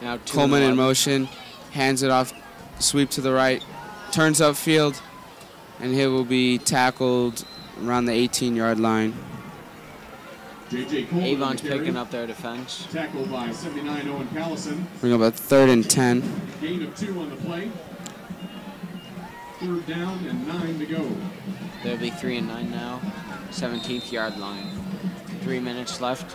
Now two Coleman in and motion, hands it off, sweep to the right, turns upfield, and he will be tackled around the 18-yard line. J.J. Avon's the picking up their defense. Tackled by 79 Owen Callison. Bring up a third and 10. Gain of two on the play. Third down and nine to go. They'll be three and nine now. 17th yard line. Three minutes left.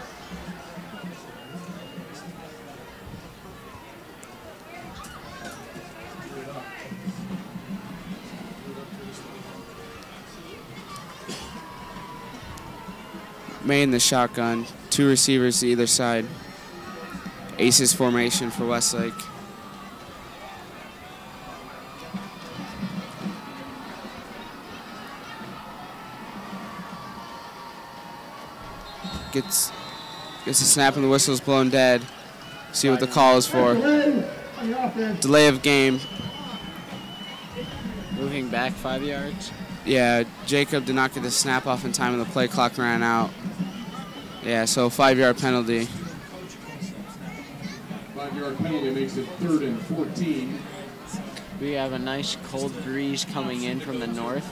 May in the shotgun, two receivers to either side. Aces formation for Westlake. Gets gets a snap and the whistle's blown dead. See what the call is for. Delay on the offense. Delay of game. Moving back five yards. Yeah, Jacob did not get the snap off in time and the play clock ran out. Yeah, so five yard penalty. Five yard penalty makes it third and 14. We have a nice cold breeze coming in from the north.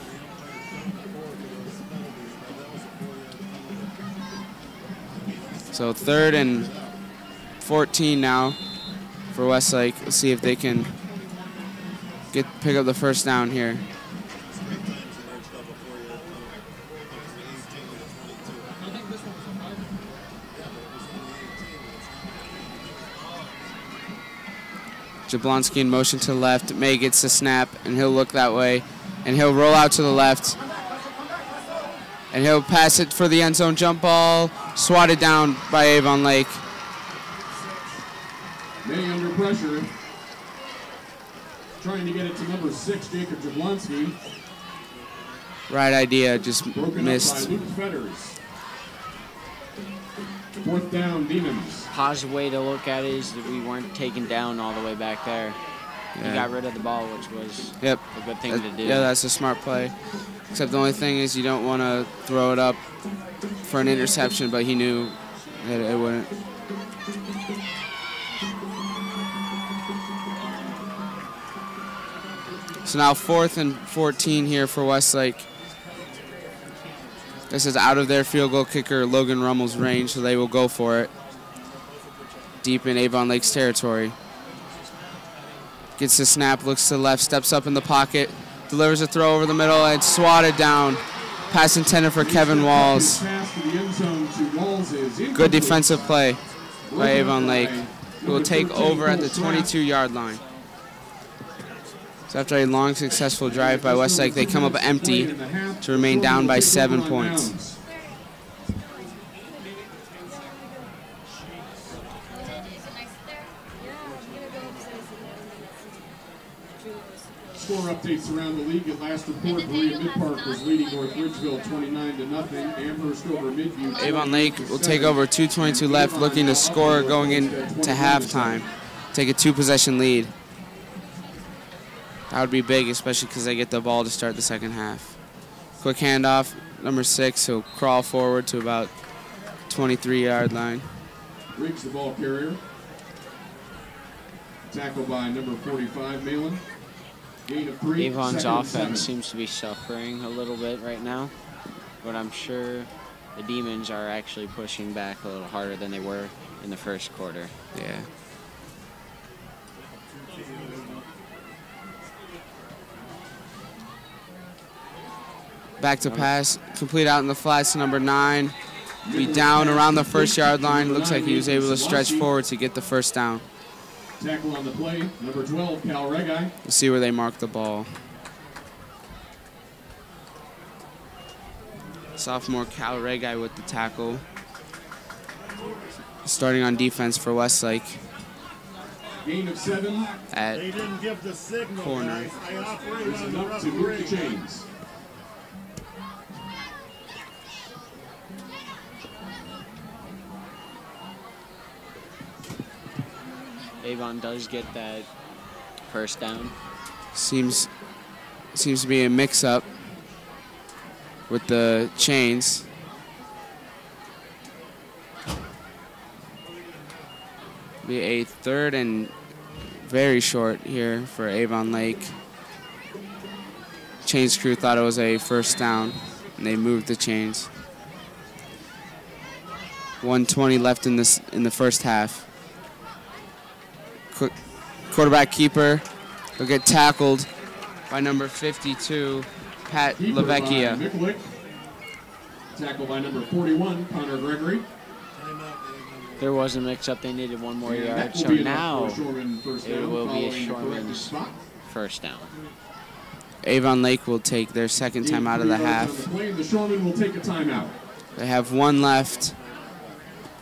So third and 14 now for Westlake. Let's see if they can get pick up the first down here. Jablonski in motion to the left. May gets the snap, and he'll look that way. And he'll roll out to the left. And he'll pass it for the end zone jump ball. Swatted down by Avon Lake. May under pressure. Trying to get it to number six, Jacob Jablonski. Right idea, just Broken missed. Fourth down, Demons. Positive way to look at it is that we weren't taken down all the way back there. Yeah. We got rid of the ball, which was Yep. a good thing Uh, to do. Yeah, that's a smart play. Except the only thing is you don't want to throw it up for an interception, but he knew that it wouldn't. So now fourth and 14 here for Westlake. This is out of their field goal kicker Logan Rummel's range, so they will go for it. Deep in Avon Lake's territory. Gets the snap, looks to the left, steps up in the pocket, delivers a throw over the middle, and swatted down. Pass intended for Kevin Walls. Good defensive play by Avon Lake, who will take over at the 22 yard line. So after a long successful drive by Westlake, they come up empty to remain down by seven points. Score updates around the league at last report. Berea Midpark was leading North Ridgeville 29 to nothing. Amherst over Midview. Avon Lake will take over 2.22 left, looking to score going into halftime. Take a two possession lead. That would be big, especially because they get the ball to start the second half. Quick handoff, number six, he'll crawl forward to about 23 yard line. Riggs the ball carrier. Tackle by number 45, Malin. Gain of three. Avon's offense seven. seems to be suffering a little bit right now, but I'm sure the Demons are actually pushing back a little harder than they were in the first quarter. Yeah. Back to pass, complete out in the flats, to number nine. Be down around the first yard line. Looks like he was able to stretch forward to get the first down. Tackle on the play, number 12, Cal Regai. We'll see where they mark the ball. Sophomore Cal Regai with the tackle. Starting on defense for Westlake Gain of seven. at They didn't give the signal, corner. Avon does get that first down. Seems seems to be a mix-up with the chains. Be a third and very short here for Avon Lake. Chains crew thought it was a first down, and they moved the chains. 120 left in this in the first half. Qu- Quarterback keeper will get tackled by number 52, Pat Keeper by Lavecchia. Mikulich. Tackle by number 41, Connor Gregory. There was a mix-up. They needed one more And yard. So now for a Shoreman first it will be a following Shoreman's spot. first down. Avon Lake will take their second Gain time out of the half. the play, the Shoreman will take a timeout. They have one left,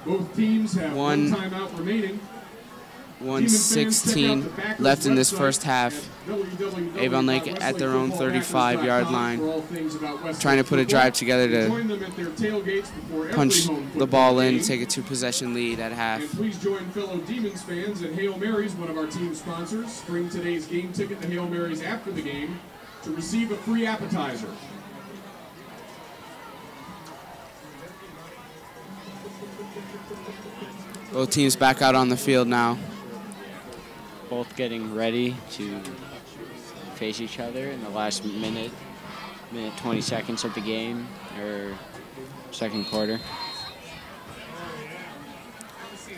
Both teams have one, One- timeout remaining. 116 left in this first half. Avon Lake at their own 35 yard line, trying to put a drive together to punch the ball in, take a two possession lead at half. Please join fellow Demons fans and Hail Marys, one of our team sponsors. Bring today's game ticket to Hail Marys after the game to receive a free appetizer. Both teams back out on the field now. Both getting ready to face each other in the last minute, minute 20 seconds of the game, or second quarter.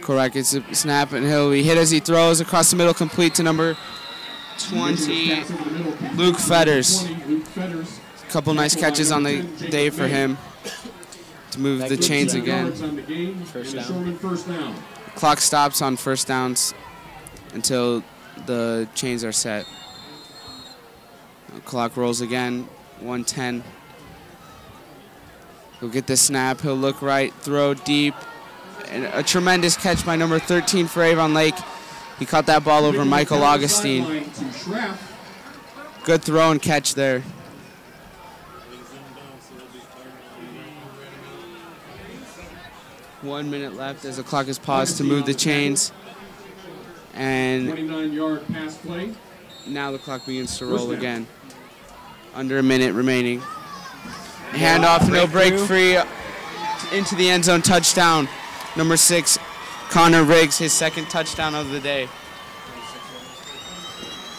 Correct. It's a snap, and he'll be hit as he throws across the middle, complete to number 20, Luke Fetters. A Couple nice catches on the day for him to move the chains again. First down. Clock stops on first downs until the chains are set. Clock rolls again, 110. He'll get the snap, he'll look right, throw deep, and a tremendous catch by number 13 for Avon Lake. He caught that ball over Michael Augustine. Good throw and catch there. One minute left as the clock is paused to move the chains. And 29 yard pass play. now the clock begins to roll again. Under a minute remaining. Handoff, no break free into the end zone touchdown. Number six, Connor Riggs, his second touchdown of the day.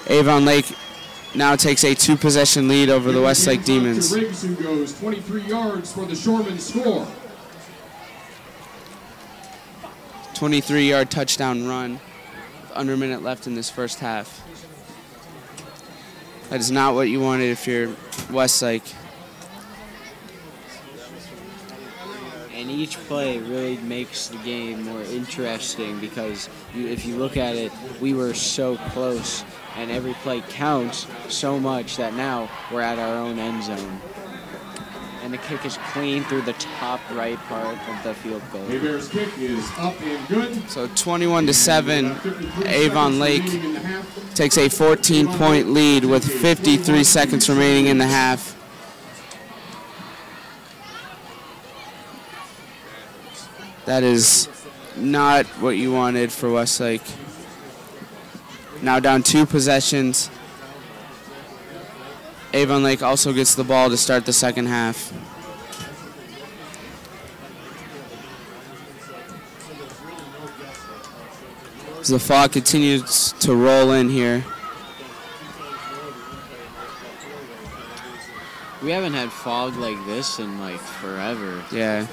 Avon Lake now takes a two possession lead over the Westlake Demons. Riggs who goes 23 yards for the Shoreman score. 23 yard touchdown run. Under a minute left in this first half. That is not what you wanted if you're Westlake. And each play really makes the game more interesting because you, if you look at it, we were so close, and every play counts so much that now we're at our own end zone. And the kick is clean through the top right part of the field goal. Hebert's kick is up and good. So 21 to 7, Avon Lake takes a 14 point lead with 53 seconds remaining in the half. That is not what you wanted for Westlake. Now down two possessions. Avon Lake also gets the ball to start the second half. As the fog continues to roll in here. We haven't had fog like this in like forever. Yeah.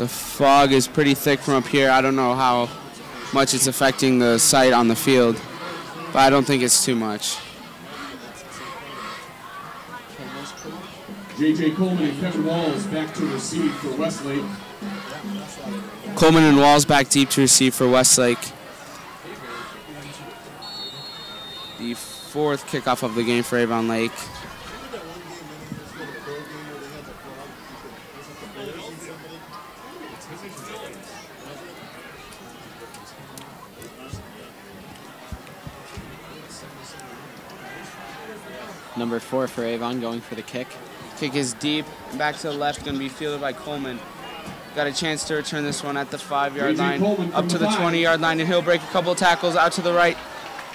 The fog is pretty thick from up here. I don't know how much it's affecting the sight on the field, but I don't think it's too much. J.J. Coleman and Kevin Walls back to receive for Westlake. Coleman and Walls back deep to receive for Westlake. The fourth kickoff of the game for Avon Lake. Number four for Avon going for the kick. Kick is deep, back to the left, going to be fielded by Coleman. Got a chance to return this one at the five-yard line, up to the the 20-yard line, and he'll break a couple of tackles out to the right.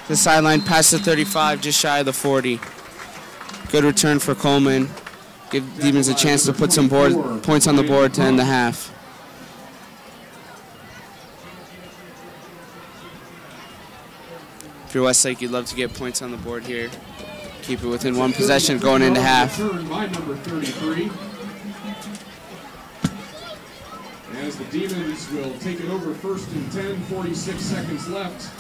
The sideline past the 35, just shy of the 40. Good return for Coleman. Give Demons a chance to put some board points on the board to end the half. If you're Westlake, you'd love to get points on the board here. Keep it within one possession going into half. Return by number 33. As the Demons will take it over first and 10, 46 seconds left.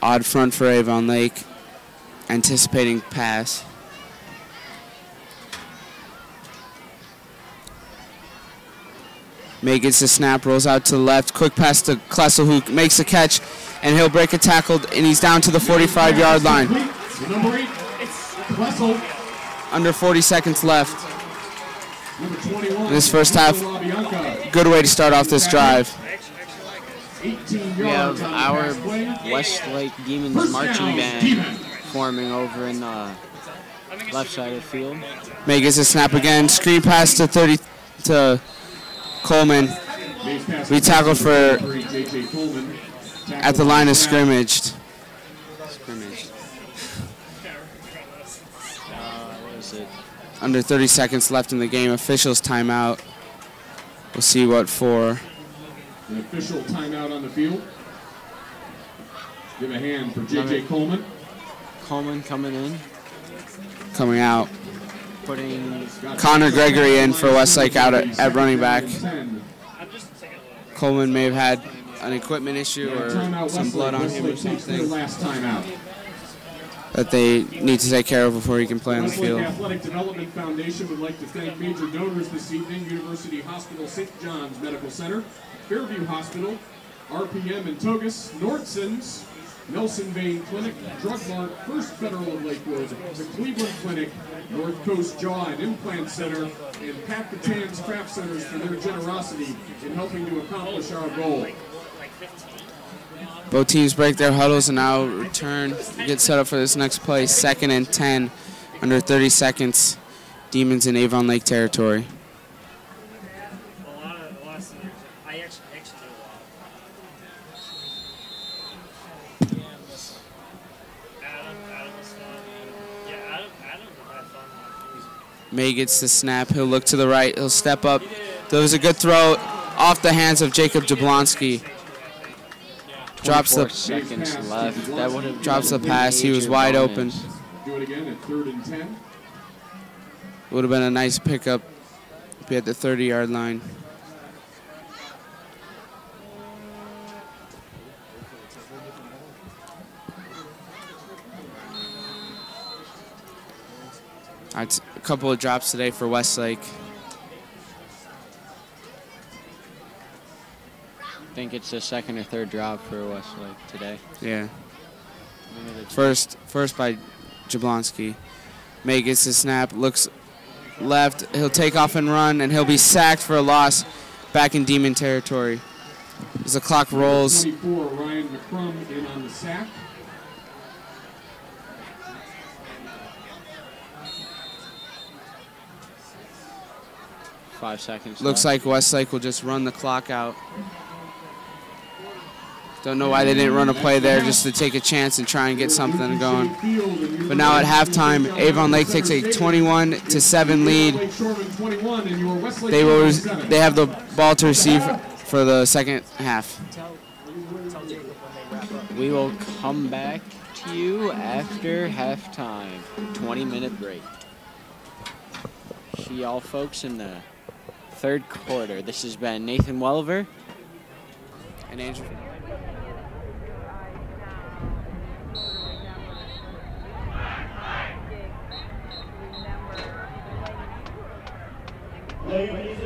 Odd front for Avon Lake. Anticipating pass. May gets the snap, rolls out to the left. Quick pass to Klessel, who makes a catch, and he'll break a tackle, and he's down to the 45 yard line. Number eight, Klessel. Under 40 seconds left. In this first half, good way to start off this drive. We have our pass play. Westlake Demons marching band forming over in the left side of the field. May gets a snap again. Screen pass to 30 to Coleman. We tackled for three, J.J. Coleman. at the line of scrimmage. Scrimmage. Uh, what is it? Under 30 seconds left in the game. Officials timeout. We'll see what for. An official timeout on the field. Give a hand for J.J. Coleman. Coleman coming in, Coming out. Putting Connor Gregory in for Westlake out at, at running back. Coleman may have had an equipment issue or some blood on him or Westlake takes something that they need to take care of before he can play on the field. Athletic Development Foundation would like to thank major donors this evening University Hospital St. John's Medical Center, Fairview Hospital, RPM and Togus, Nordson's, Nelson Vane Clinic, Drug Mart, First Federal of Lakewood, the Cleveland Clinic, North Coast Jaw and Implant Center, and Pat Catan's Craft Centers for their generosity in helping to accomplish our goal. Both teams break their huddles and now return, get set up for this next play. Second and 10, under 30 seconds. Demons in Avon Lake territory. A lot of, a lot of seniors. I actually, actually do a lot. Adam, Adam was fun. Yeah, Adam, Adam had fun. May gets the snap. He'll look to the right. He'll step up. There was a good throw off the hands of Jacob Jablonski. Drops the seconds left. That would have drops the pass. He was wide bonus. open. Do it again at third and 10. Would have been a nice pickup if he had the 30 yard line. All right, a couple of drops today for Westlake. I think it's the second or third drop for Westlake today. Yeah. Look at the- First, first by Jablonski. May gets the snap, looks left. He'll take off and run, and he'll be sacked for a loss back in Demon territory. As the clock rolls, 24, Ryan McCrum in on the sack. Five seconds. looks left. like Westlake will just run the clock out. Don't know why they didn't run a play there just to take a chance and try and get something going. But now at halftime, Avon Lake takes a 21 to 7 lead. Lake Shoreman 21 and your Westlake They will. They have the ball to receive for the second half. We will come back to you after halftime. 20 minute break. See y'all folks in the third quarter. This has been Nathan Welliver. And Andrew. Ladies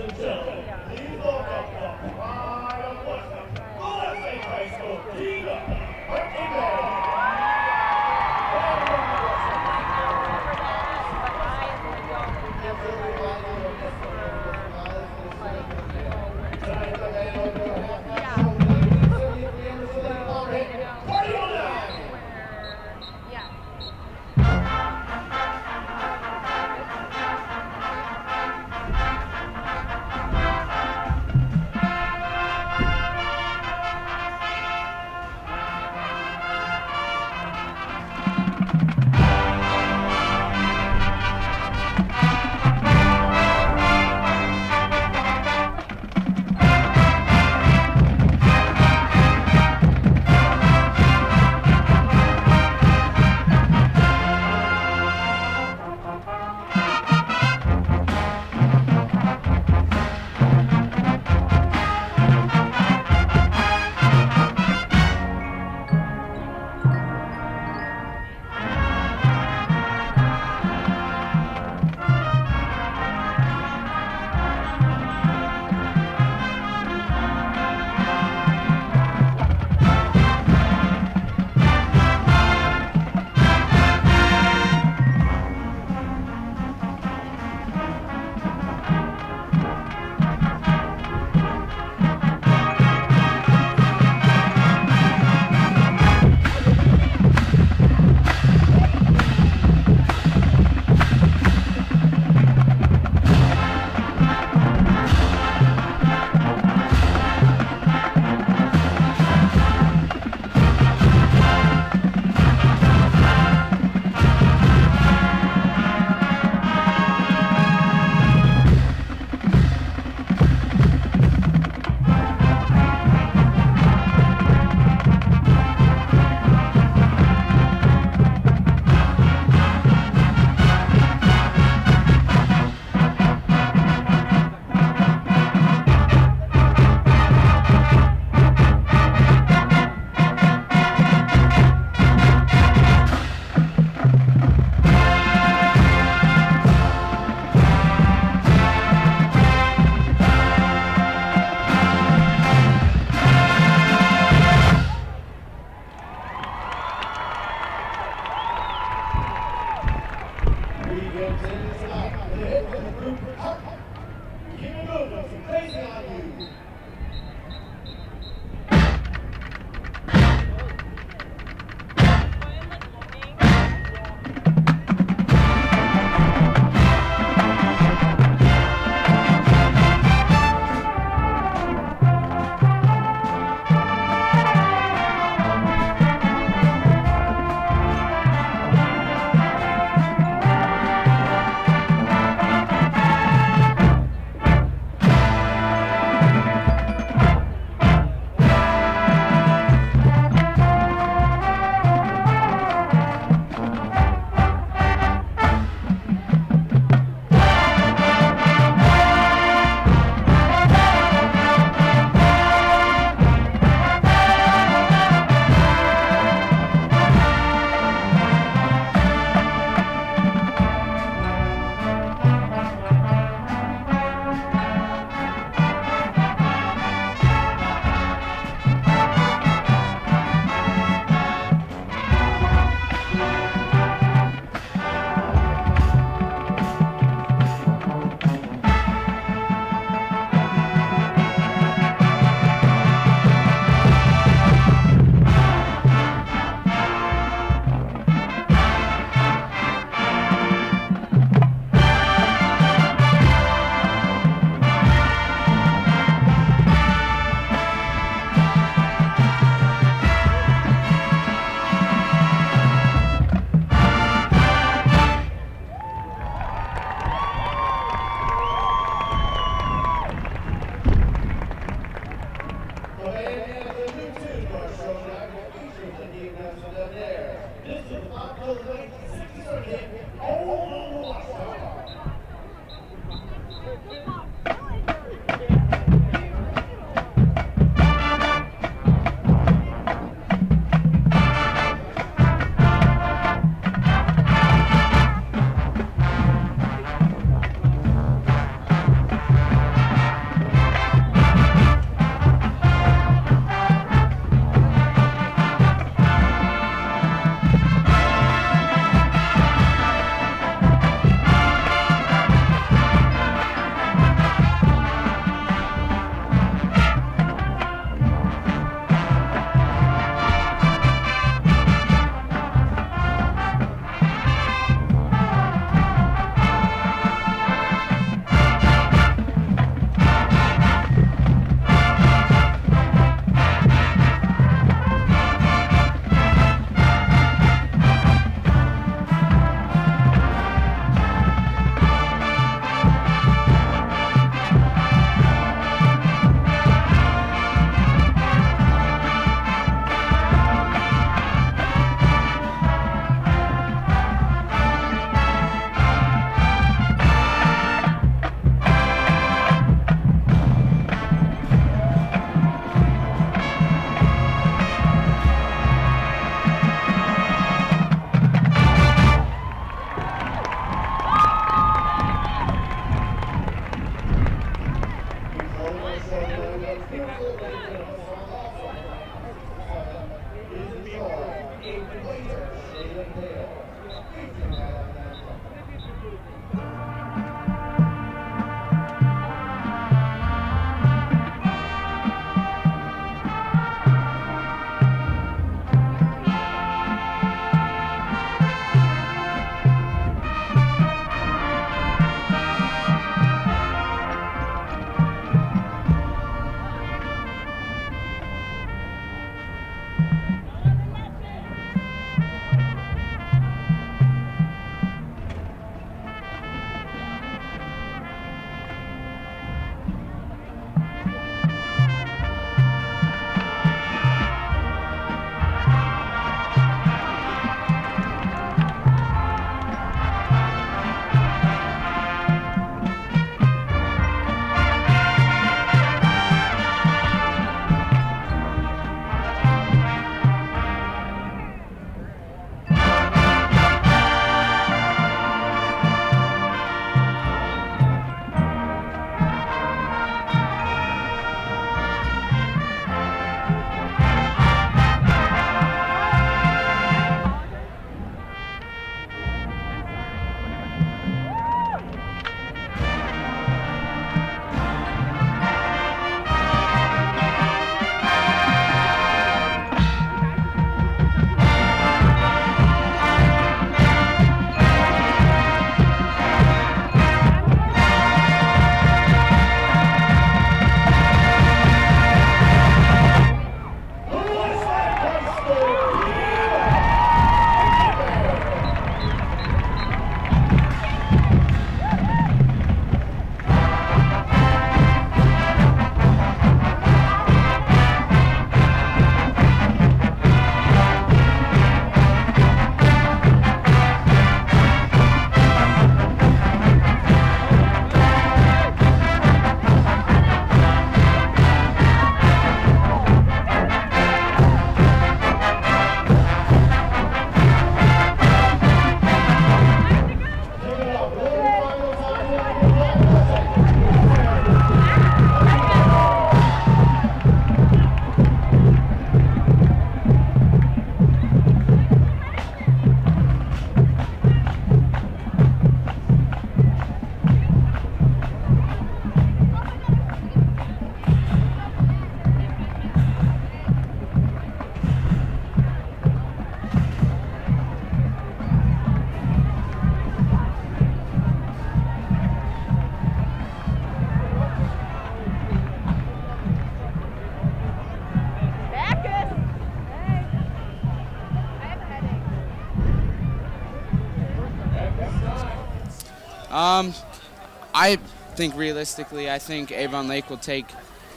think realistically, I think Avon Lake will take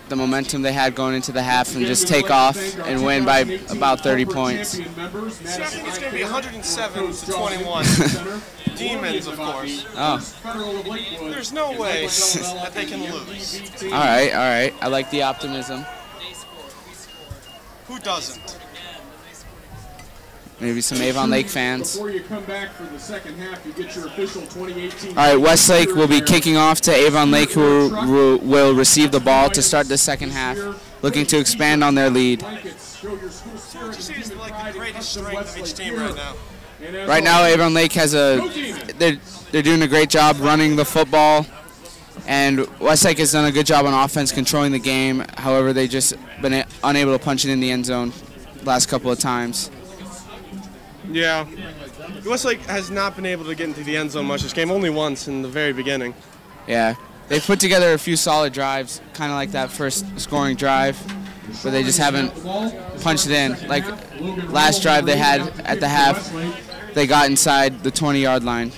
the momentum they had going into the half and just take off and win by about 30 points. See, I think it's going to be 107 to 21. Demons, of course. Oh, There's no way that they can lose. all right, all right. I like the optimism. Who doesn't? Maybe some Avon Lake fans. Before you come back for the second half, you get your official 2018. All right, Westlake will be kicking off to Avon Lake, who will, will receive the ball to start the second half, looking to expand on their lead. What you see is like the greatest strength of each team right now. Avon Lake has a they're they're doing a great job running the football, and Westlake has done a good job on offense controlling the game. However, they just been unable to punch it in the end zone last couple of times. Yeah. Westlake has not been able to get into the end zone much this game, only once in the very beginning. Yeah, they've put together a few solid drives, kind of like that first scoring drive, but they just haven't punched it in. Like last drive they had at the half, they got inside the 20-yard line.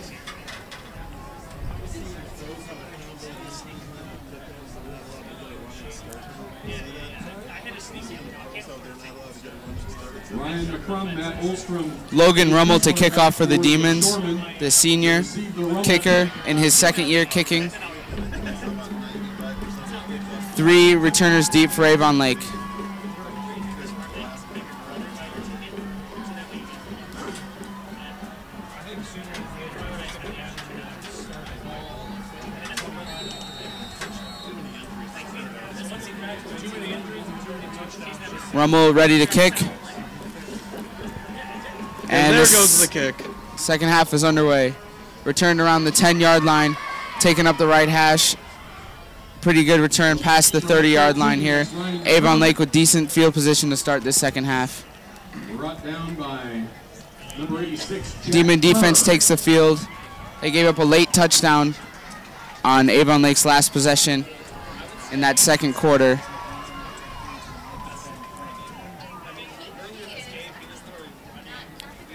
Logan Rummel to kick off for the Demons, the senior kicker in his second year kicking. Three returners deep for Avon Lake. Rummel ready to kick. And, there goes the kick. Second half is underway. Returned around the 10 yard line, taking up the right hash. Pretty good return past the 30 yard line here. Avon Lake with decent field position to start this second half. brought down by number 86. Jack Demon defense takes the field. They gave up a late touchdown on Avon Lake's last possession in that second quarter.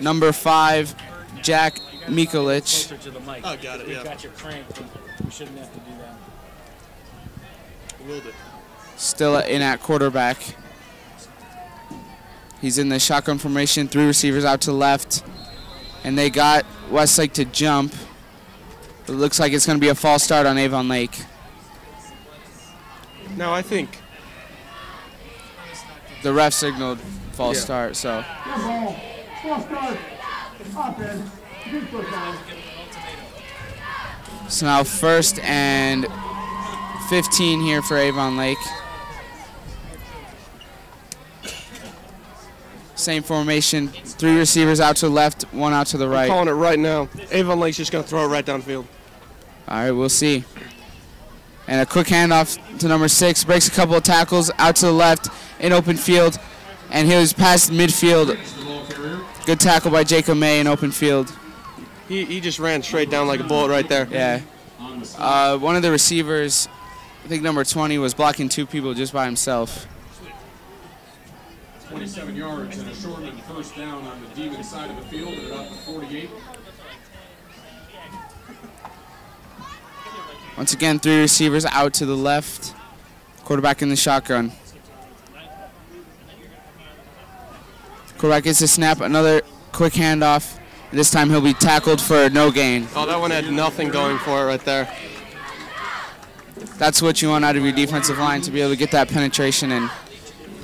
Number five, Jack Mikulich. Closer to the mic. Oh, got it, We yeah. got you cranked. We shouldn't have to do that. Willed it. still in at quarterback. He's in the shotgun formation, three receivers out to the left, and they got Westlake to jump. It looks like it's going to be a false start on Avon Lake. No, I think The ref signaled false Yeah. start, so Good ball. False start. Offense. Good first down. so now first and 15 here for Avon Lake. Same formation, three receivers out to the left, one out to the I'm right. calling it right now. Avon Lake's just going to throw it right downfield. All right, we'll see. And a quick handoff to number six, breaks a couple of tackles out to the left in open field, and he was past midfield. Good tackle by Jacob May in open field. He, he just ran straight down like a bullet right there. Yeah. Uh, one of the receivers, I think number 20, was blocking two people just by himself. 27 yards and a shortened first down on the demon side of the field at about the 48. Once again, three receivers out to the left. Quarterback in the shotgun. Quarterback gets a snap, another quick handoff. This time he'll be tackled for no gain. Oh, that one had nothing going for it right there. That's what you want out of your defensive line to be able to get that penetration and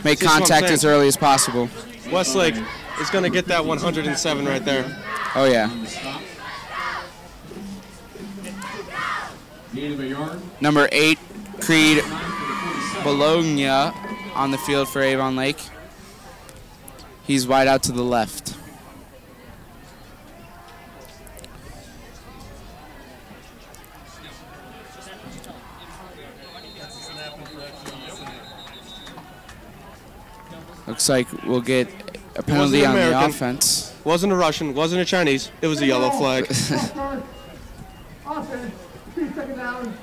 make that's contact as early as possible. Westlake is going to get that 107 right there. Oh yeah. Gain of a yard. Number eight, Creed Bologna on the field for Avon Lake. He's wide out to the left. Looks like we'll get a penalty wasn't on the offense. Wasn't a Russian, wasn't a Chinese. It was a yellow flag. False start. Offense. Three second down.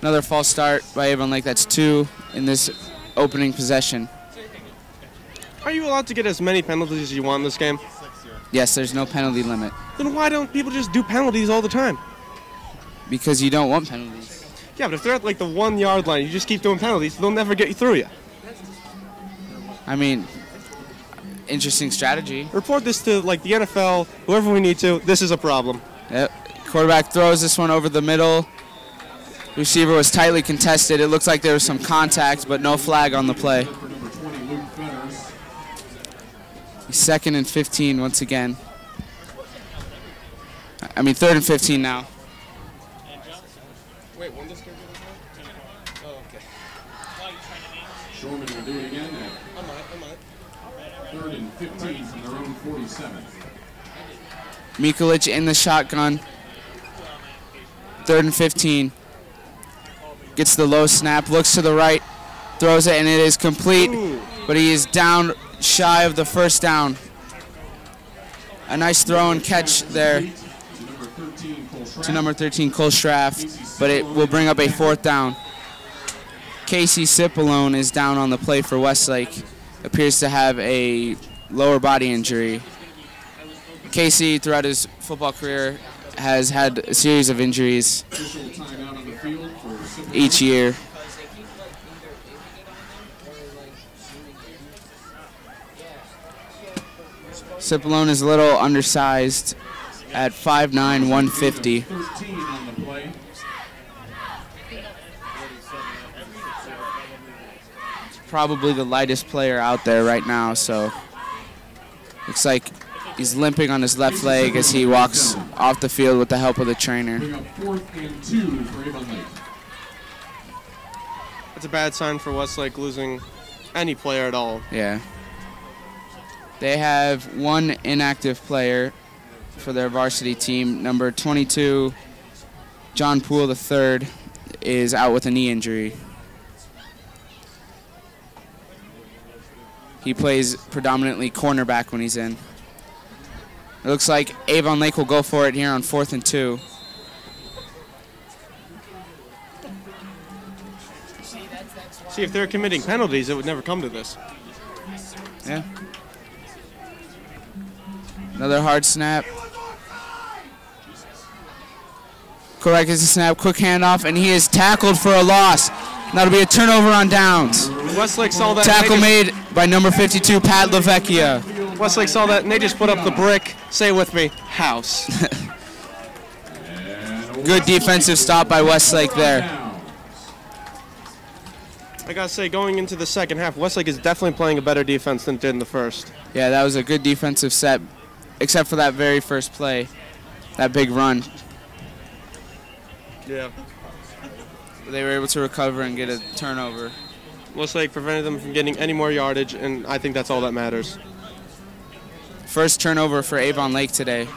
Another false start by Avon Lake. That's two in this opening possession. Are you allowed to get as many penalties as you want in this game? Yes, there's no penalty limit. Then why don't people just do penalties all the time? Because you don't want penalties. Yeah, but if they're at like the one yard line, you just keep doing penalties, they'll never get you through you. I mean, interesting strategy. Report this to like the NFL, whoever we need to. This is a problem. Yep. Quarterback throws this one over the middle. Receiver was tightly contested. It looks like there was some contact, but no flag on the play. Second and 15 once again. I mean, third and 15 now. Wait, when does Oh, okay. Shoreman will do it again at I'm on it, I'm on it. third and 15 from their own 47. Mikulich in the shotgun. Third and 15. Gets the low snap, looks to the right, throws it, and it is complete. But he is down shy of the first down. A nice throw and catch there to number 13, Cole Straff, but it will bring up a fourth down. Casey Cipollone is down on the play for Westlake. Appears to have a lower body injury. Casey, throughout his football career, has had a series of injuries each year. Cipollone is a little undersized at 5'9", 150. 13 on the play. Probably the lightest player out there right now, so looks like he's limping on his left leg as he walks off the field with the help of the trainer. Bring up fourth and two for Avon Lake. That's a bad sign for Westlake losing any player at all. Yeah. They have one inactive player for their varsity team. Number 22, John Poole III, is out with a knee injury. He plays predominantly cornerback when he's in. It looks like Avon Lake will go for it here on fourth and two. See, if they're committing penalties, it would never come to this. Yeah. Another hard snap. Correct is a snap, quick handoff, and he is tackled for a loss. That'll be a turnover on downs. Westlake saw that. Tackle made by number 52, Pat Lavecchia. Westlake saw that, and they just put up the brick. Say it with me, house. Good defensive stop by Westlake there. I gotta say, going into the second half, Westlake is definitely playing a better defense than it did in the first. Yeah, that was a good defensive set, except for that very first play, that big run. Yeah. They were able to recover and get a turnover. Westlake prevented them from getting any more yardage, and I think that's all that matters. First turnover for Avon Lake today.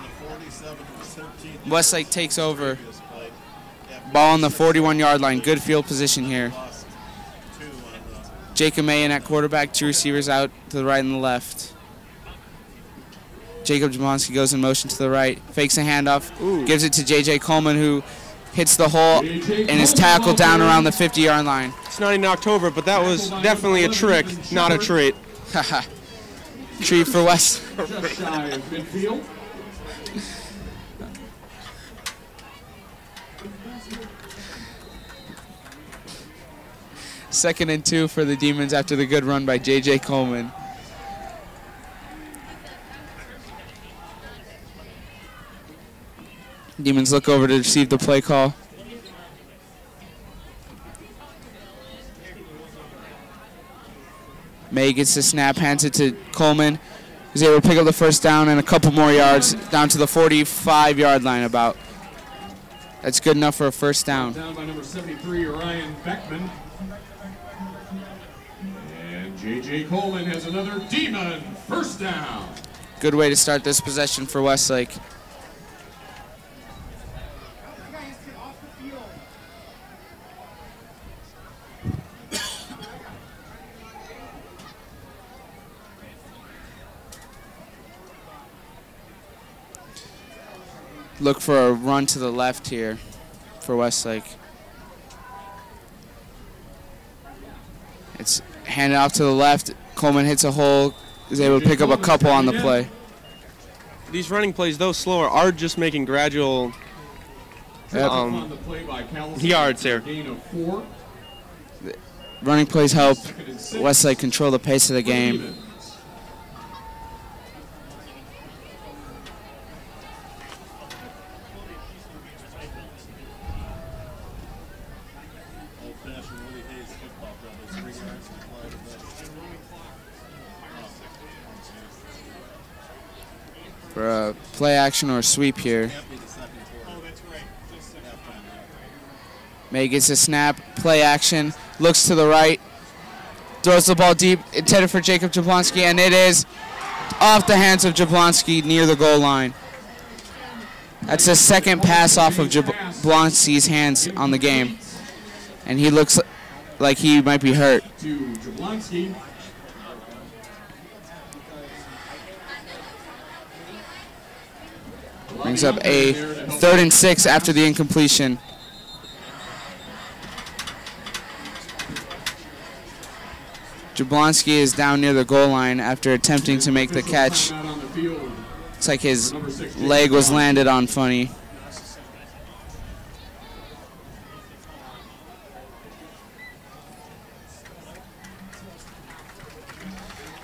Westlake takes over. Ball on the 41 yard line. Good field position here. Jacob Mayen at quarterback, two receivers out to the right and the left. Jacob Jablonski goes in motion to the right, fakes a handoff, gives it to JJ Coleman, who hits the hole and is tackled down around the 50 yard line. It's not even October, but that was definitely a trick, not a treat. Treat for West. Just shy of midfield. Second and two for the Demons after the good run by JJ Coleman. Demons look over to receive the play call. May gets the snap, hands it to Coleman. He's able to pick up the first down and a couple more yards down to the 45 yard line about. That's good enough for a first down. Down by number 73, Ryan Beckman. And J.J. Coleman has another demon first down. Good way to start this possession for Westlake. Look for a run to the left here for Westlake. It's handed off to the left. Coleman hits a hole, is able to pick up a couple on the play. These running plays, though slower, are just making gradual Yep. Um, yards here. Gain of four. Running plays help Westlake control the pace of the game. For a play action or a sweep here. May gets a snap, play action, looks to the right, throws the ball deep, intended for Jacob Jablonski, and it is off the hands of Jablonski near the goal line. That's the second pass off of Jablonski's hands on the game. And he looks like he might be hurt. To Jablonski. Brings up a third and six after the incompletion. Jablonski is down near the goal line after attempting to make the catch. Looks like his leg was landed on funny.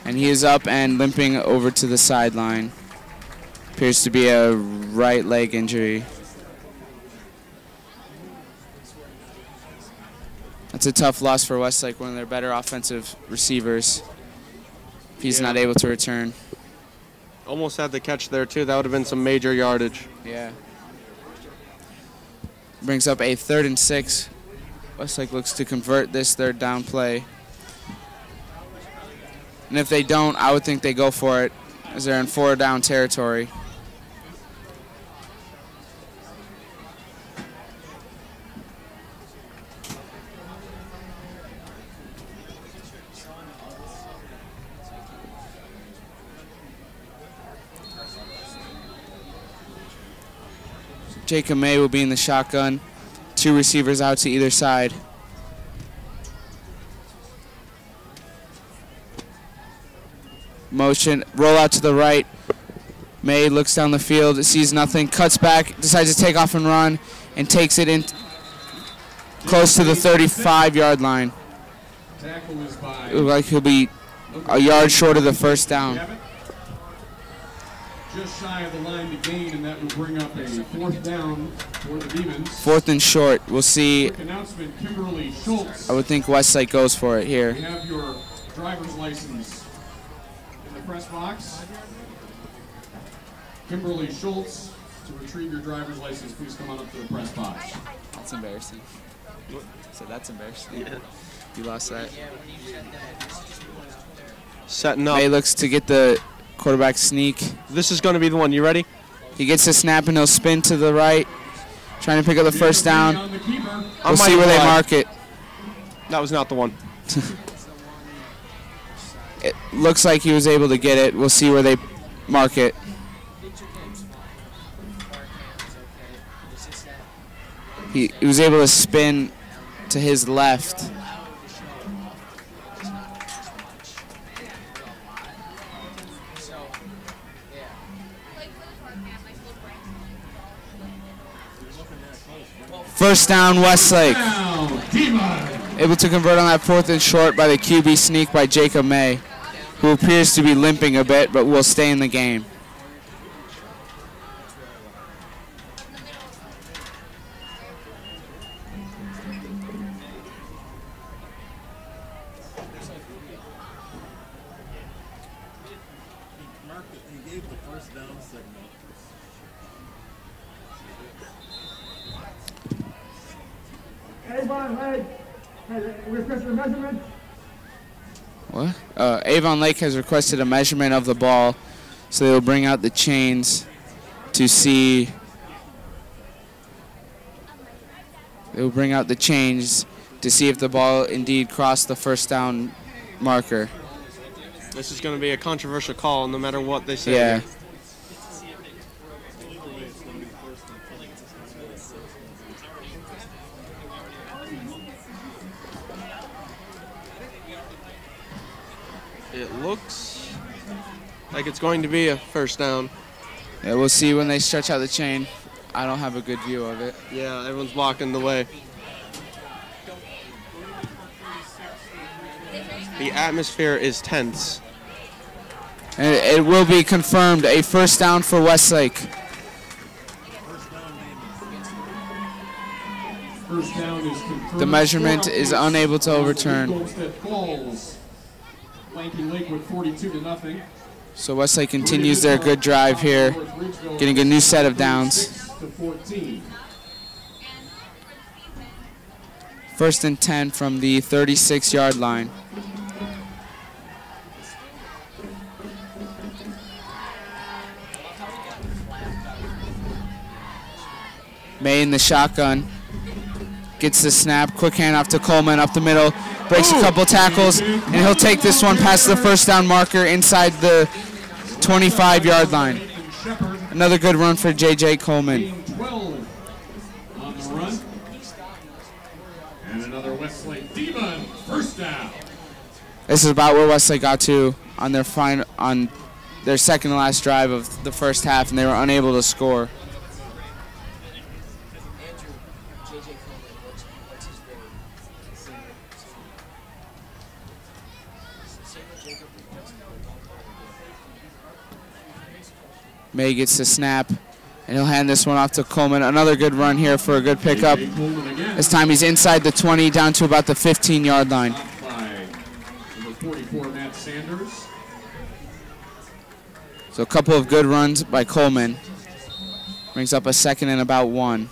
And he is up and limping over to the sideline. Appears to be a right leg injury. That's a tough loss for Westlake, one of their better offensive receivers. If he's Yeah. not able to return. Almost had the catch there too. That would have been some major yardage. Yeah. Brings up a third and six. Westlake looks to convert this third down play. And if they don't, I would think they go for it as they're in four down territory. Jacob May will be in the shotgun. Two receivers out to either side. Motion, roll out to the right. May looks down the field, sees nothing, cuts back, decides to take off and run, and takes it in close to the 35-yard line. Like he'll be a yard short of the first down. Just shy of the line to gain, and that will bring up a fourth down for the Demons. Fourth and short. We'll see. Quick announcement, Kimberly Schultz. I would think Westlake goes for it We here. have your driver's license in the press box. Kimberly Schultz, to retrieve your driver's license, please come on up to the press box. That's embarrassing. So that's embarrassing. You lost that. Setting up. May looks to get the quarterback sneak. This is going to be the one. You ready? He gets the snap and he'll spin to the right, trying to pick up the first down. On the keeper. I We'll see where they mark it. That was not the one. It looks like he was able to get it. We'll see where they mark it. He, he was able to spin to his left. First down, Westlake. Able to convert on that fourth and short by the QB sneak by Jacob May, who appears to be limping a bit but will stay in the game. Requested a measurement. What? Uh, Avon Lake has requested a measurement of the ball, so they will bring out the chains to see. They will bring out the chains to see if the ball indeed crossed the first down marker. This is going to be a controversial call, no matter what they say. Yeah. Looks like it's going to be a first down. Yeah, we'll see when they stretch out the chain. I don't have a good view of it. Yeah, everyone's blocking the way. The atmosphere is tense. And it, it will be confirmed a first down for Westlake. First down is confirmed. The measurement is unable to overturn. Flanking Lakewood 42 to nothing. So Westlake continues their good drive here, getting a new set of downs. First and 10 from the 36 yard line. May in the shotgun. Gets the snap. Quick handoff to Coleman up the middle. Breaks a couple tackles. And he'll take this one past the first down marker inside the 25 yard line. Another good run for J.J. Coleman. 12 on the run. And another Westlake Demon. First down. This is about where Westlake got to on their final on their second to last drive of the first half, and they were unable to score. May gets the snap, and he'll hand this one off to Coleman. Another good run here for a good pickup. This time he's inside the 20, down to about the 15-yard line. By number 44, Matt Sanders. So a couple of good runs by Coleman. Brings up a second and about one.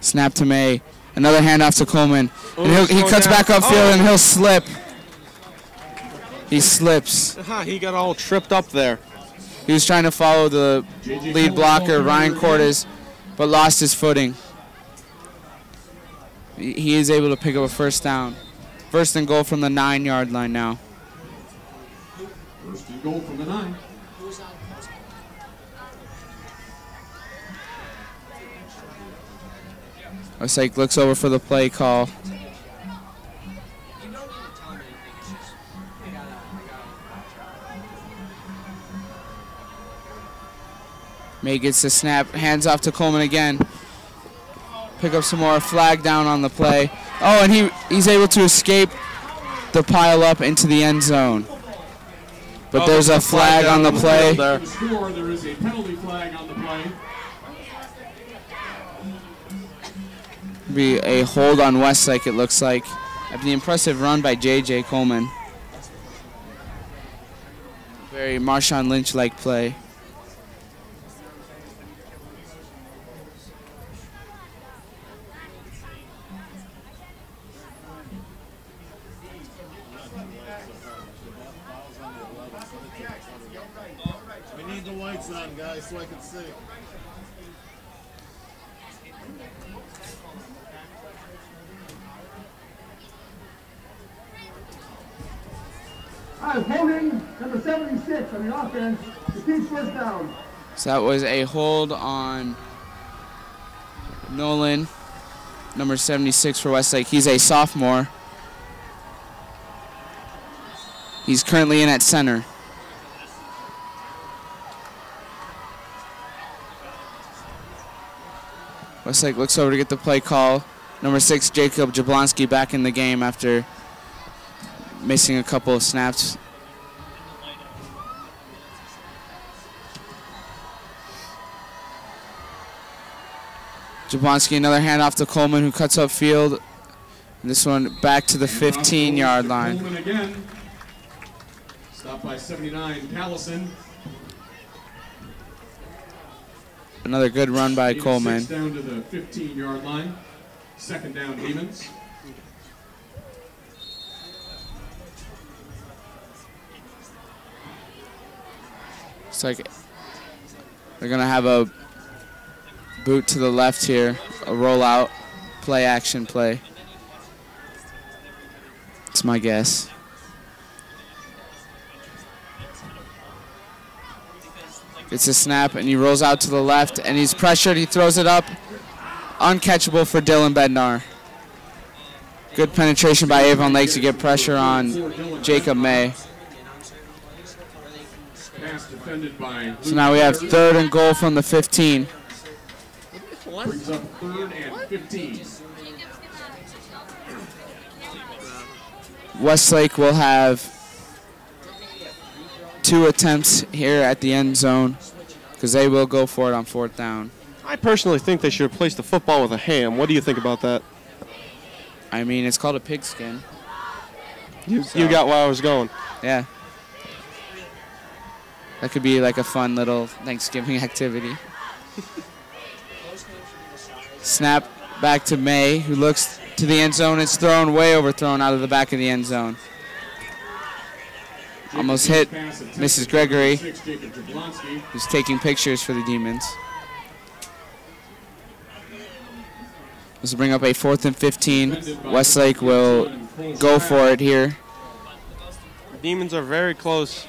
Snap to May. Another handoff to Coleman. And he cuts back upfield and he'll slip. He slips. He got all tripped up there. He was trying to follow the lead blocker, Ryan Cordes, but lost his footing. He he is able to pick up a first down. First and goal from the nine yard line now. First and goal from the nine. Osake looks over for the play call. May gets the snap, hands off to Coleman again. Pick up some more flag down on the play. Oh, and he he's able to escape the pile up into the end zone. But Oh, there's a there's a flag flag on the on the play. there. There is a penalty flag on the play. Be a hold on Westlake, it looks like. After the impressive run by J.J. Coleman. Very Marshawn Lynch-like play. Holding number 76 on the offense to keep first down. So that was a hold on Nolan, number 76 for Westlake. He's a sophomore. He's currently in at center. Westlake looks over to get the play call. Number six, Jacob Jablonski back in the game after missing a couple of snaps. Jablonski, another handoff to Coleman, who cuts up field. This one back to the 15 yard line. Coleman again. Stopped by 79, Callison. Another good run by Coleman. Down to the 15 yard line. Second down, Demons. It's like they're gonna have a boot to the left here, a rollout, play action play. It's my guess. It's a snap and he rolls out to the left and he's pressured. He throws it up. Uncatchable for Dylan Bednar. Good penetration by Avon Lake to get pressure on Jacob May. Defended by So now we have third and goal from the 15. Brings up third and 15. Westlake will have two attempts here at the end zone because they will go for it on fourth down. I personally think they should replace the football with a ham. What do you think about that? I mean, it's called a pigskin. You, you got where I was going. Yeah. That could be like a fun little Thanksgiving activity. Snap back to May, who looks to the end zone. It's thrown way overthrown out of the back of the end zone. Almost hit Mrs. Gregory, who's taking pictures for the Demons. This will bring up a fourth and 15. Westlake will go for it here. Demons are very close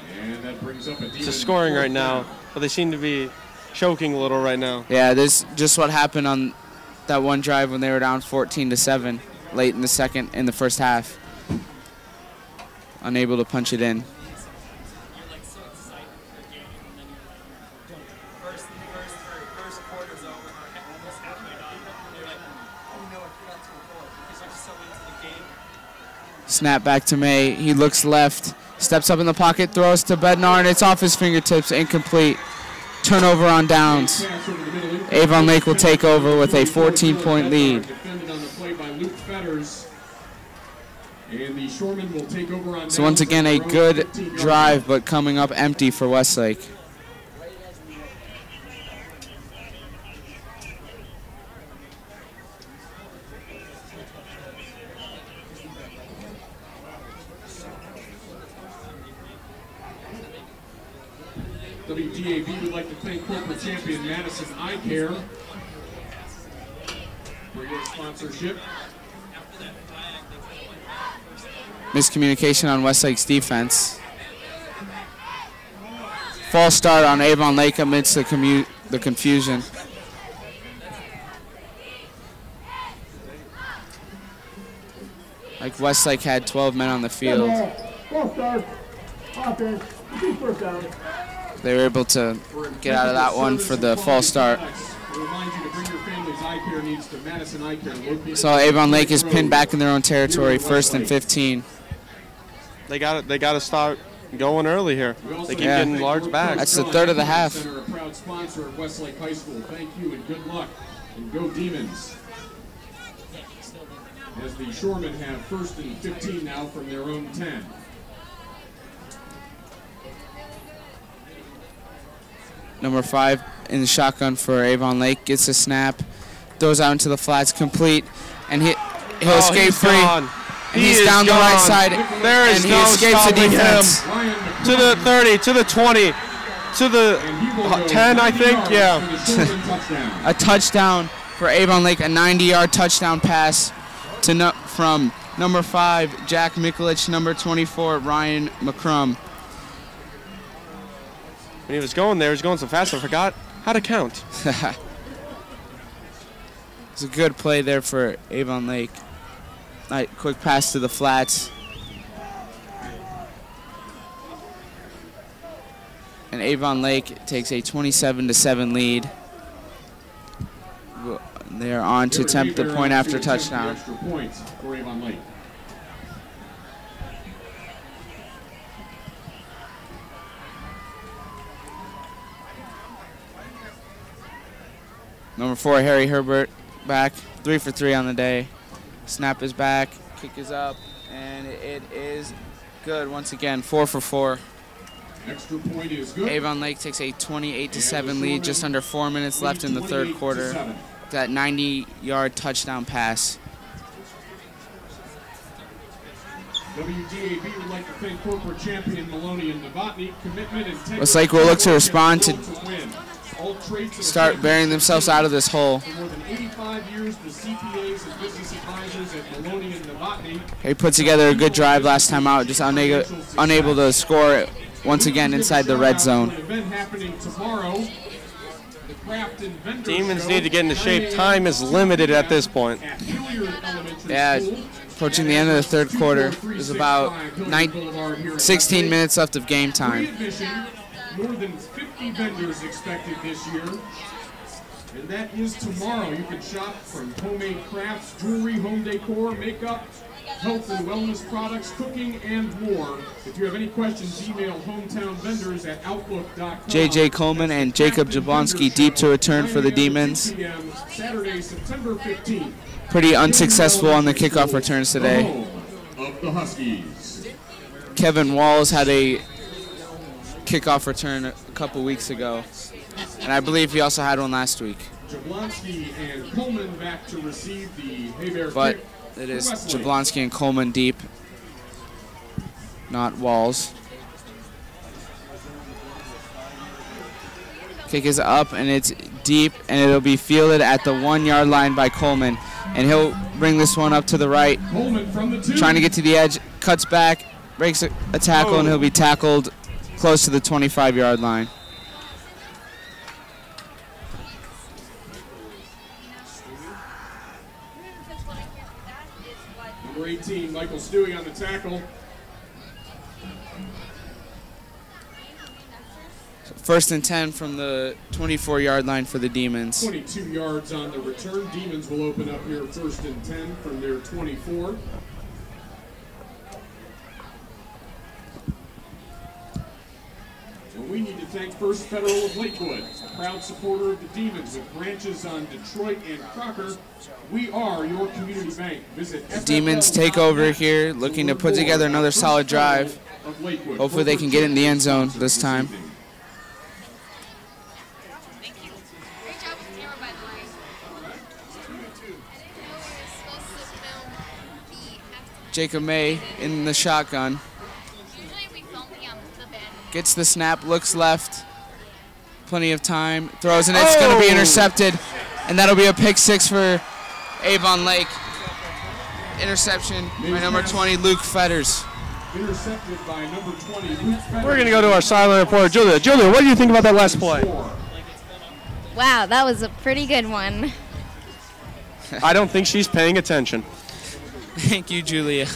to scoring right now, but they seem to be choking a little right now. Yeah, this just what happened on that one drive when they were down 14 to 7 late in the second in the first half. Unable to punch it in. Snap back to May. He looks left, steps up in the pocket, throws to Bednar, and it's off his fingertips, incomplete. Turnover on downs. Avon Lake will take over with a 14-point lead. So once again, a good drive, but coming up empty for Westlake. WDAB would like to thank corporate champion Madison Eye Care for your sponsorship. Miscommunication on Westlake's defense. False start on Avon Lake amidst the, commu- the confusion. Like Westlake had 12 men on the field. False start. Offense. First down. They were able to get out of that one for the false start. We remind you to bring your family's eye care needs to Madison Eye Care located So Avon Lake is pinned back in their own territory, first and 15. They got to They got to start going early here. They keep Yeah. getting large backs. That's the third of the half. Center, a proud sponsor of Westlake High School. Thank you and good luck. And go Demons. As the Shoremen have first and 15 now from their own 10. Number five in the shotgun for Avon Lake gets a snap, throws out into the flats, complete, and he, he'll Oh, escape he's free. gone. And He he's down the right side, There is and he no escapes the stopping him. defense. To the 30, to the 20, to the uh, 10, I think. Yeah. a touchdown for Avon Lake, a 90-yard touchdown pass to no, from number five Jack Mikulich, number 24 Ryan McCrum. When he was going there, he was going so fast, I forgot how to count. It's a good play there for Avon Lake. Nice quick pass to the flats. And Avon Lake takes a 27 to 7 lead. They're on to attempt the point after touchdown. Extra points for Avon Lake. Number four, Harry Hebert, back. Three for three on the day. Snap is back, kick is up, and it is good once again. Four for four. Extra point is good. Avon Lake takes a 28 to 7 lead, just under four minutes left in the third quarter. That 90 yard touchdown pass. WDAB would like to thank corporate champion Maloney and Novotny. Commitment and like we'll look to respond to win. All traits of start bearing themselves out of this hole. For more than 85 years, the CPAs and business advisors at Maloney and Novotny He put together a good drive last time out, just unable, unable to score once again inside the red zone. An event happening tomorrow. The Craft and Vendor Demons need to get into shape. Time is limited at this point. at Hilliard Elementary Yeah, approaching the end of the third quarter. There's about nine, 16 minutes left of game time. Admission, more than 50 vendors expected this year. And that is tomorrow. You can shop from homemade crafts, jewelry, home decor, makeup, health and wellness products, cooking, and more. If you have any questions, email hometown vendors at outlook.com. JJ Coleman and Jacob Jablonski deep to return for the Demons. p.m. Saturday, September 15th. Pretty unsuccessful on the kickoff returns today. Home of the Huskies. Kevin Walls had a kickoff return a couple weeks ago, and I believe he also had one last week. Jablonski and Coleman back to receive the But it is Jablonski and Coleman deep, not Walls. Kick is up and it's deep, and it'll be fielded at the one yard line by Coleman. And he'll bring this one up to the right, Coleman from the two. trying to get to the edge, cuts back, breaks a, a tackle, and he'll be tackled close to the 25 yard line. Number 18, Michael Stewie on the tackle. First and 10 from the 24 yard line for the Demons. 22 yards on the return. Demons will open up here first and 10 from their 24. And we need to thank First Federal of Lakewood, proud supporter of the Demons with branches on Detroit and Crocker. We are your community bank. Visit Demons take over here, looking to put together another solid drive. Hopefully they can get in the end zone this time. Jacob May in the shotgun. Gets the snap, looks left. Plenty of time. Throws, and it's going to be Oh! intercepted. And that'll be a pick six for Avon Lake. Interception by number 20, Luke Fetters. Intercepted by number 20, Luke Fetters. We're going to go to our silent reporter, Julia. Julia, what do you think about that last play? Wow, that was a pretty good one. I don't think she's paying attention. Thank you, Julia.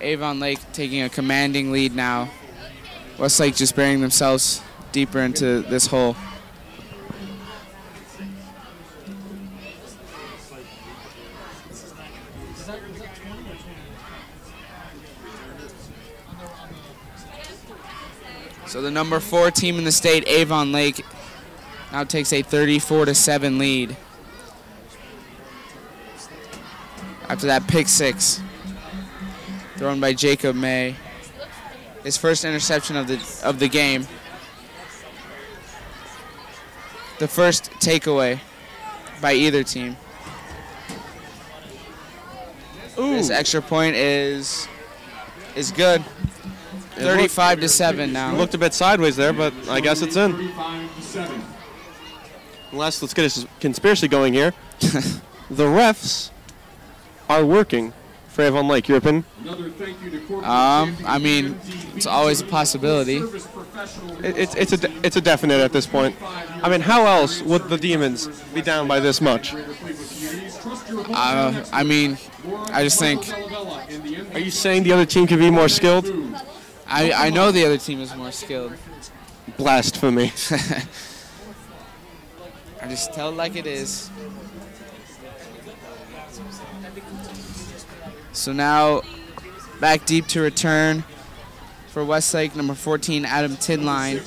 Avon Lake taking a commanding lead now. Westlake just burying themselves deeper into this hole. So the number four team in the state, Avon Lake, now takes a 34 to 7 lead. After that pick six thrown by Jacob May. His first interception of the of the game. The first takeaway by either team. Ooh. This extra point is is good. It 35 looked- to 7 now. Looked a bit sideways there, but I guess it's in. 35 to 7. Unless, let's get a conspiracy going here. the refs are working for Avon Lake. Your opinion? Another thank you to corporate Um, I mean, it's always a possibility. It, it's it's a it's a definite at this point. I mean, how else would the Demons be down by this much? Uh, I mean, I just think Are you saying the other team could be more skilled? I, I know the other team is more skilled. Blasphemy. I just tell it like it is. So now, back deep to return for Westlake, number 14, Adam Tinline,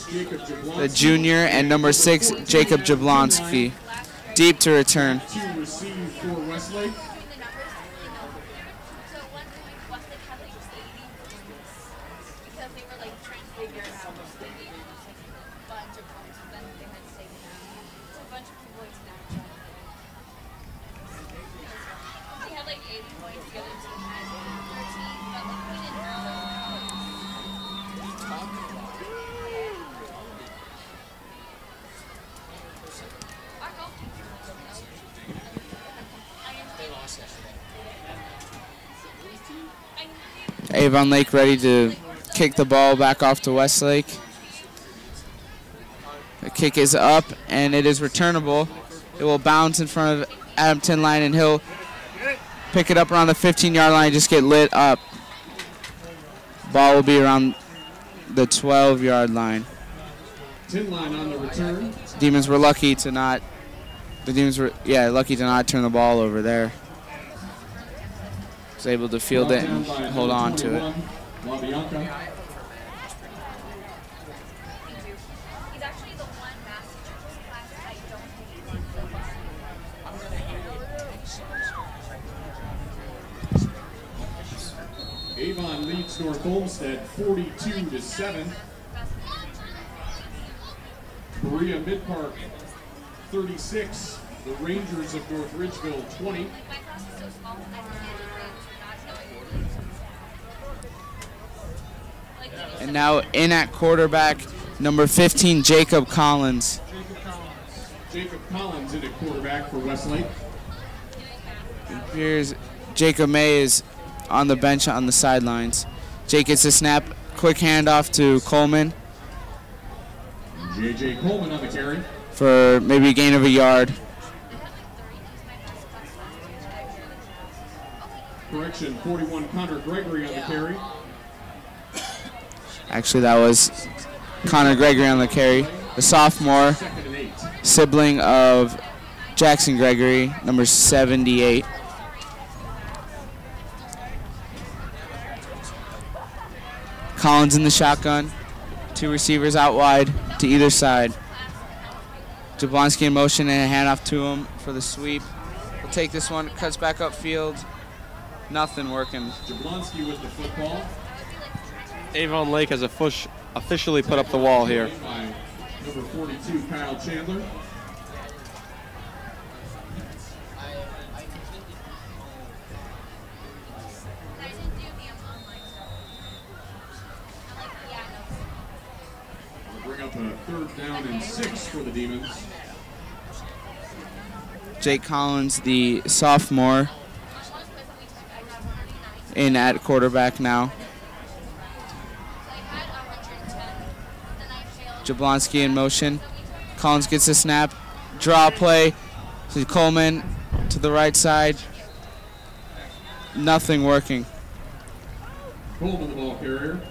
the junior, and number 6, Jacob Jablonski. Deep to return. Avon Lake ready to kick the ball back off to Westlake. The kick is up and it is returnable. It will bounce in front of Adam Tinline and he'll pick it up around the 15 yard line and just get lit up. Ball will be around the 12 yard line. Tinline on the return. Demons were lucky to not. The Demons were, yeah, lucky to not turn the ball over there. Was able to field it and hold on to it. Avon leads North Olmsted 42 to 7. Berea Mid Park 36. The Rangers of North Ridgeville 20. And now in at quarterback, number 15, Jacob Collins. Jacob Collins in at quarterback for Westlake. Here's Jacob May is on the bench on the sidelines. Jake gets a snap, quick handoff to Coleman J.J. Coleman on the carry. for maybe a gain of a yard. Correction, 41 Connor Gregory on the carry. Actually, that was Connor Gregory on the carry, the sophomore, sibling of Jackson Gregory, number 78. Collins in the shotgun, two receivers out wide to either side. Jablonski in motion and a handoff to him for the sweep. We'll take this one, cuts back upfield. Nothing working. Jablonski with the football. Avon Lake has offic- officially put up the wall here. Number 42, Kyle Chandler. Bring up a third down and six for the Demons. Jake Collins, the sophomore, in at quarterback now. Jablonski in motion. Collins gets a snap. Draw play to Coleman to the right side. Nothing working. Coleman the ball carrier.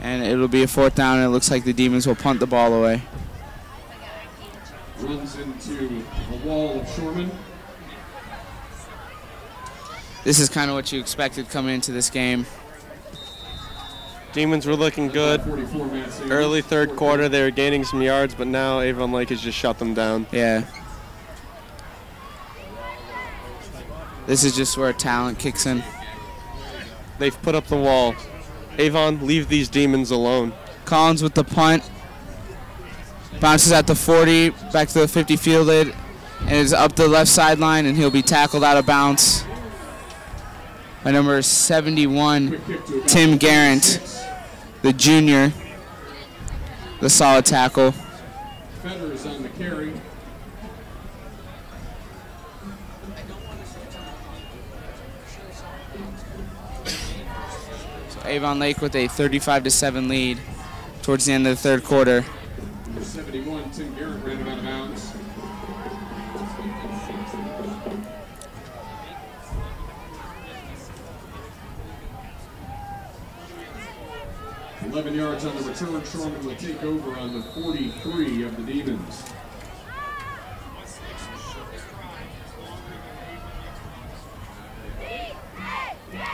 And it'll be a fourth down, and it looks like the Demons will punt the ball away. Runs into a wall of Shoremen. This is kind of what you expected coming into this game. Demons were looking good. 44 man safety. Early third quarter, they were gaining some yards, but now Avon Lake has just shut them down. Yeah. This is just where talent kicks in. They've put up the wall. Avon, leave these demons alone. Collins with the punt. Bounces at the 40, back to the 50 fielded, and is up the left sideline, and he'll be tackled out of bounds by number 71, Tim Garrett, the junior. The solid tackle. Feder is on the carry. So Avon Lake with a 35 to 7 lead towards the end of the third quarter. Number 71, Tim Garrett ran out of bounds. Eleven yards on the return. Shoremen will take over on the 43 of the Demons.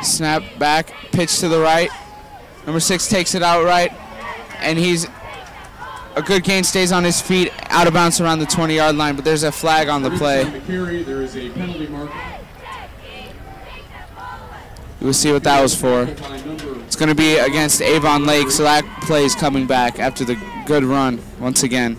Snap back, pitch to the right. Number six takes it out right, and he's a good gain, stays on his feet, out of bounds around the 20 yard line, but there's a flag on the play. On the carry, there is a penalty mark. We'll see what that was for. It's going to be against Avon Lake, so that play is coming back after the good run once again.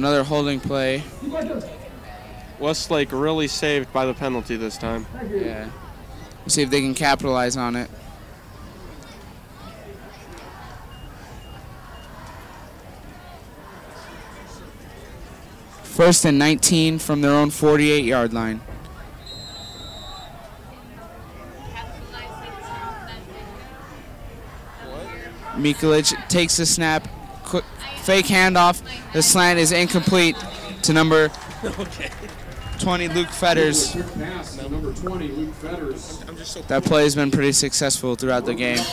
another holding play. Westlake really saved by the penalty this time. Yeah. See if they can capitalize on it. First and 19 from their own 48 yard line. Mikulich takes the snap fake handoff. The slant is incomplete to number 20, Luke Fetters. Quick pass to number 20, Luke Fetters. I'm just so That play has been pretty successful throughout the game.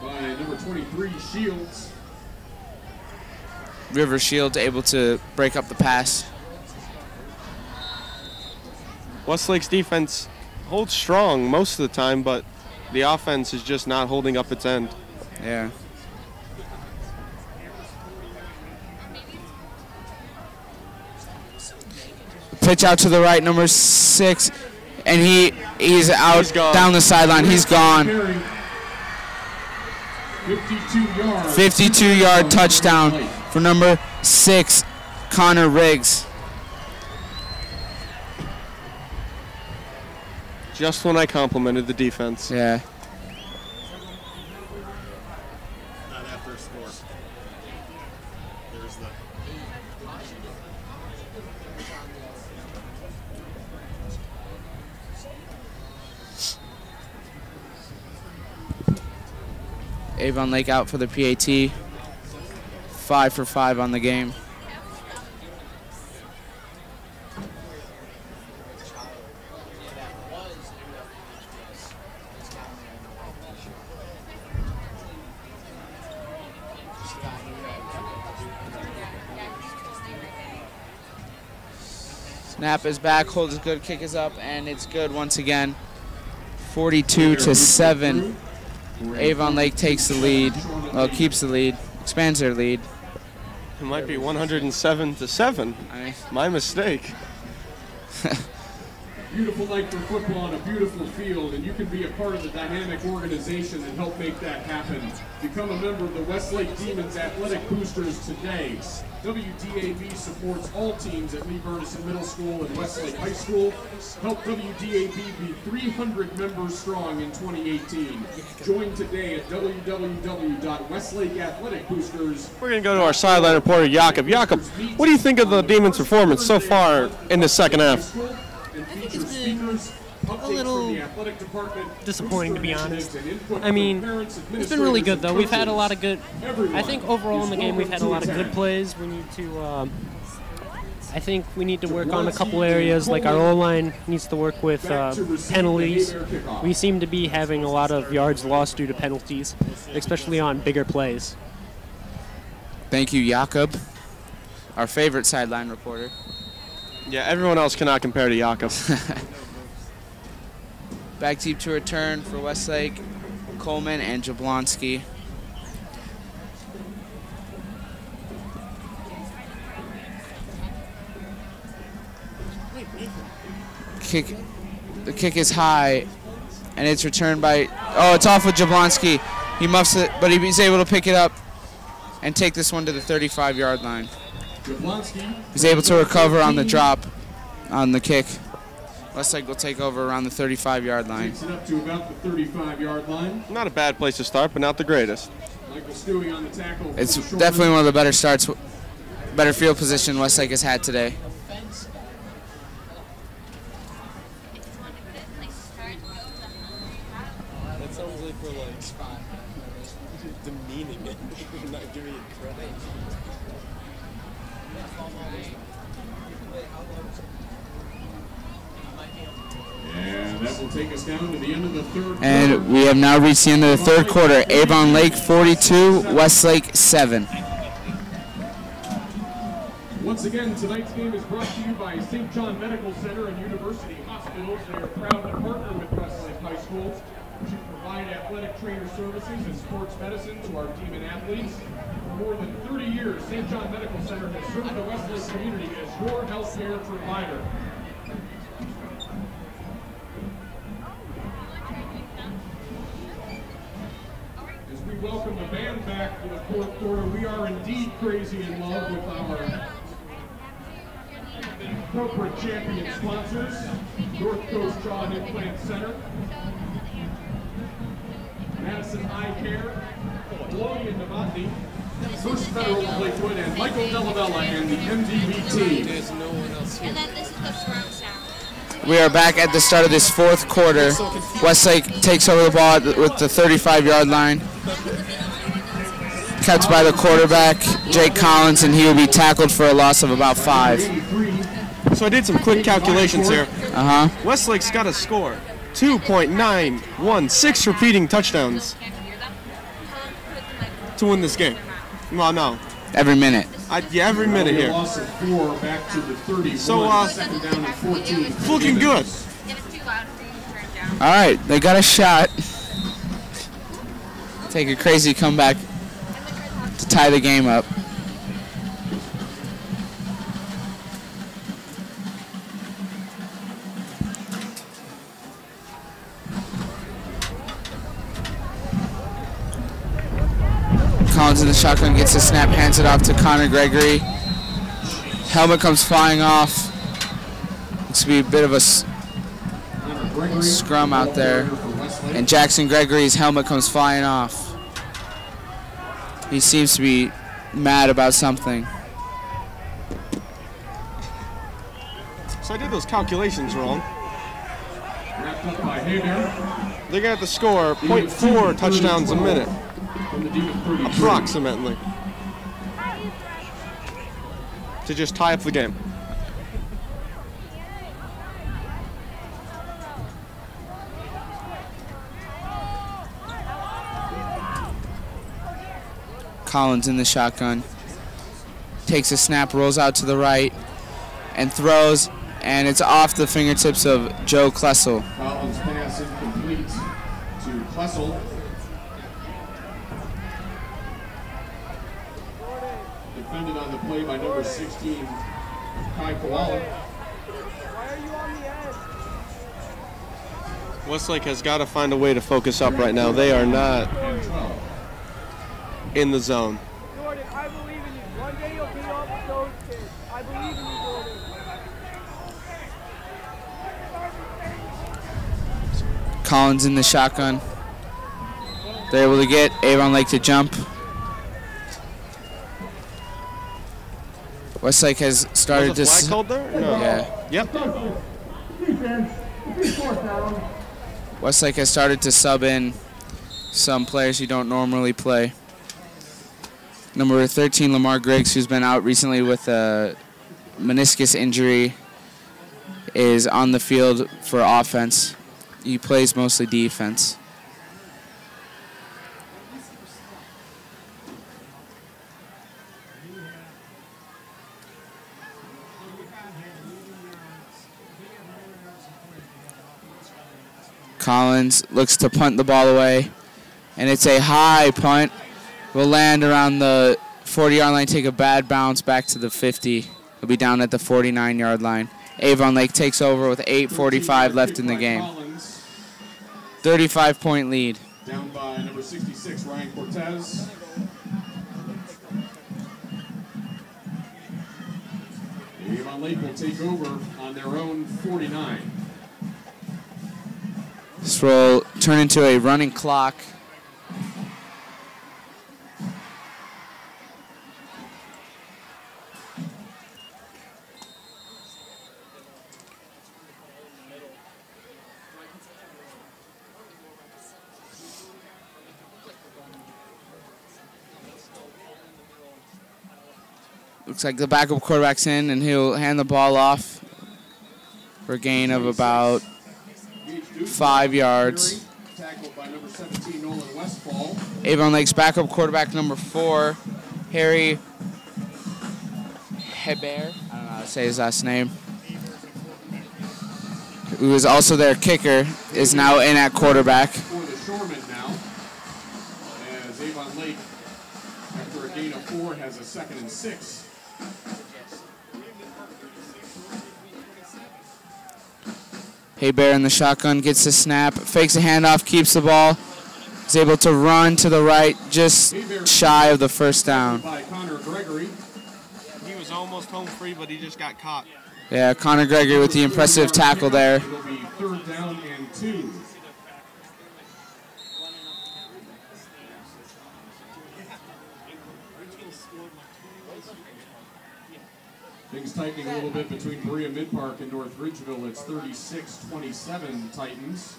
By number 23, Shields. River Shields able to break up the pass. Westlake's defense holds strong most of the time, but the offense is just not holding up its end. Yeah. Pitch out to the right, number six, and he he's out down the sideline. He's gone. 52 yards. 52 yard touchdown for number six, Connor Riggs. Just when I complimented the defense. Yeah. Not after a score. There's the. Avon Lake out for the PAT. Five for five on the game. Snap is back, holds good, kick is up, and it's good once again. 42 to 7. Avon Lake takes the lead, well, keeps the lead, expands their lead. It might be 107 to 7. My mistake. Beautiful night for football on a beautiful field, and you can be a part of the dynamic organization and help make that happen. Become a member of the Westlake Demons Athletic Boosters today. WDAB supports all teams at Lee Burneson Middle School and Westlake High School. Help WDAB be 300 members strong in 2018. Join today at www.westlakeathleticboosters. We're going to go to our sideline reporter, Jakob. Jakob, what do you think of the Demons' performance so far in the second half? A little disappointing to be honest. I mean, it's been really good though. We've had a lot of good. I think overall in the game we've had a lot of good plays. We need to. Um, I think we need to work on a couple areas, like our O line needs to work with uh, penalties. We seem to be having a lot of yards lost due to penalties, especially on bigger plays. Thank you, Jakob, our favorite sideline reporter. Yeah, everyone else cannot compare to Jakob. Back deep to return for Westlake, Coleman and Jablonski. Kick, the kick is high, and it's returned by. Oh, it's off with Jablonski. He muffs it, but he's able to pick it up and take this one to the 35-yard line. He's able to recover on the drop, on the kick. Westlake will take over around the 35-yard line. Takes it up to about the 35-yard line. Not a bad place to start, but not the greatest. Michael Stewie on the tackle. It's for the short definitely one of the better starts, better field position Westlake has had today. That sounds like we're like demeaning it, not giving it credit. And that will take us down to the end of the third And we have now reached the end of the third quarter. Avon Lake 42, Westlake 7. Once again, tonight's game is brought to you by St. John Medical Center and University Hospitals. They are proud to partner with Westlake High School to provide athletic trainer services and sports medicine to our demon athletes. For more than 30 years, St. John Medical Center has served the Westlake community as your healthcare provider. Welcome the band back for the fourth quarter, we are indeed crazy in love with our corporate champion sponsors, North Coast Jaw and Implant Center, Madison Eye Care, Bologna and Novotny, First Federal Lakewood and Michael Dellavella and the MDB team. There's no one else here. And then this is the surround sound. We are back at the start of this fourth quarter. Westlake takes over the ball with the 35-yard line. Kept by the quarterback, Jake Collins, and he will be tackled for a loss of about five. So I did some quick calculations here. Uh-huh. Westlake's got a score 2.91, six repeating touchdowns to win this game. Well, no. Every minute. I, yeah, every minute here. Loss of four back to the 31. So, uh, second down and 14. It's looking good. All right, they got a shot. Take a crazy comeback to tie the game up. Collins in the shotgun gets the snap, hands it off to Connor Gregory. Helmet comes flying off. Looks to be a bit of a scrum out there. And Jackson Gregory's helmet comes flying off. He seems to be mad about something. So I did those calculations wrong. To have to score 0.4 touchdowns a minute, From the deep at 33. approximately, to just tie up the game. Collins in the shotgun. Takes a snap, rolls out to the right, and throws, and it's off the fingertips of Joe Klessel. Collins pass incomplete to Klessel. Defended on the play by number 16, Kai Koala. Westlake has got to find a way to focus up right now. They are not And 12. In the zone. Jordan, I believe in you. One day you'll be up those kids. I believe in you, Jordan. Collins in the shotgun. They're able to get Avon Lake to jump. Westlake has started to. Was a flag s- there? No. Yeah. Yep. Defense. Three fourth down. Westlake has started to sub in some players who don't normally play. Number 13, Lamar Griggs, who's been out recently with a meniscus injury, is on the field for offense. He plays mostly defense. Collins looks to punt the ball away, and it's a high punt. Will land around the 40-yard line, take a bad bounce back to the 50. He'll be down at the 49-yard line. Avon Lake takes over with 8:45 left in the game. 35-point lead. down by number 66, Ryan Cortez. Avon Lake will take over on their own 49. This will turn into a running clock. Looks like the backup quarterback's in, and he'll hand the ball off for a gain of about five yards. Tackled by number 17, Nolan Westfall. Avon Lake's backup quarterback number four, Harry Hebert. I don't know how to say his last name. Who is also their kicker, is now in at quarterback. For the Shoremen now. As Avon Lake, after a gain of four, has a second and six. Hebert in the shotgun gets the snap, fakes a handoff, keeps the ball. Is able to run to the right, just shy of the first down. By Connor Gregory. He was almost home free, but he just got caught. Yeah, Connor Gregory with the impressive tackle there. Third down and two. Things tightening a little bit between Berea Mid Park and North Ridgeville. It's 36-27 Titans.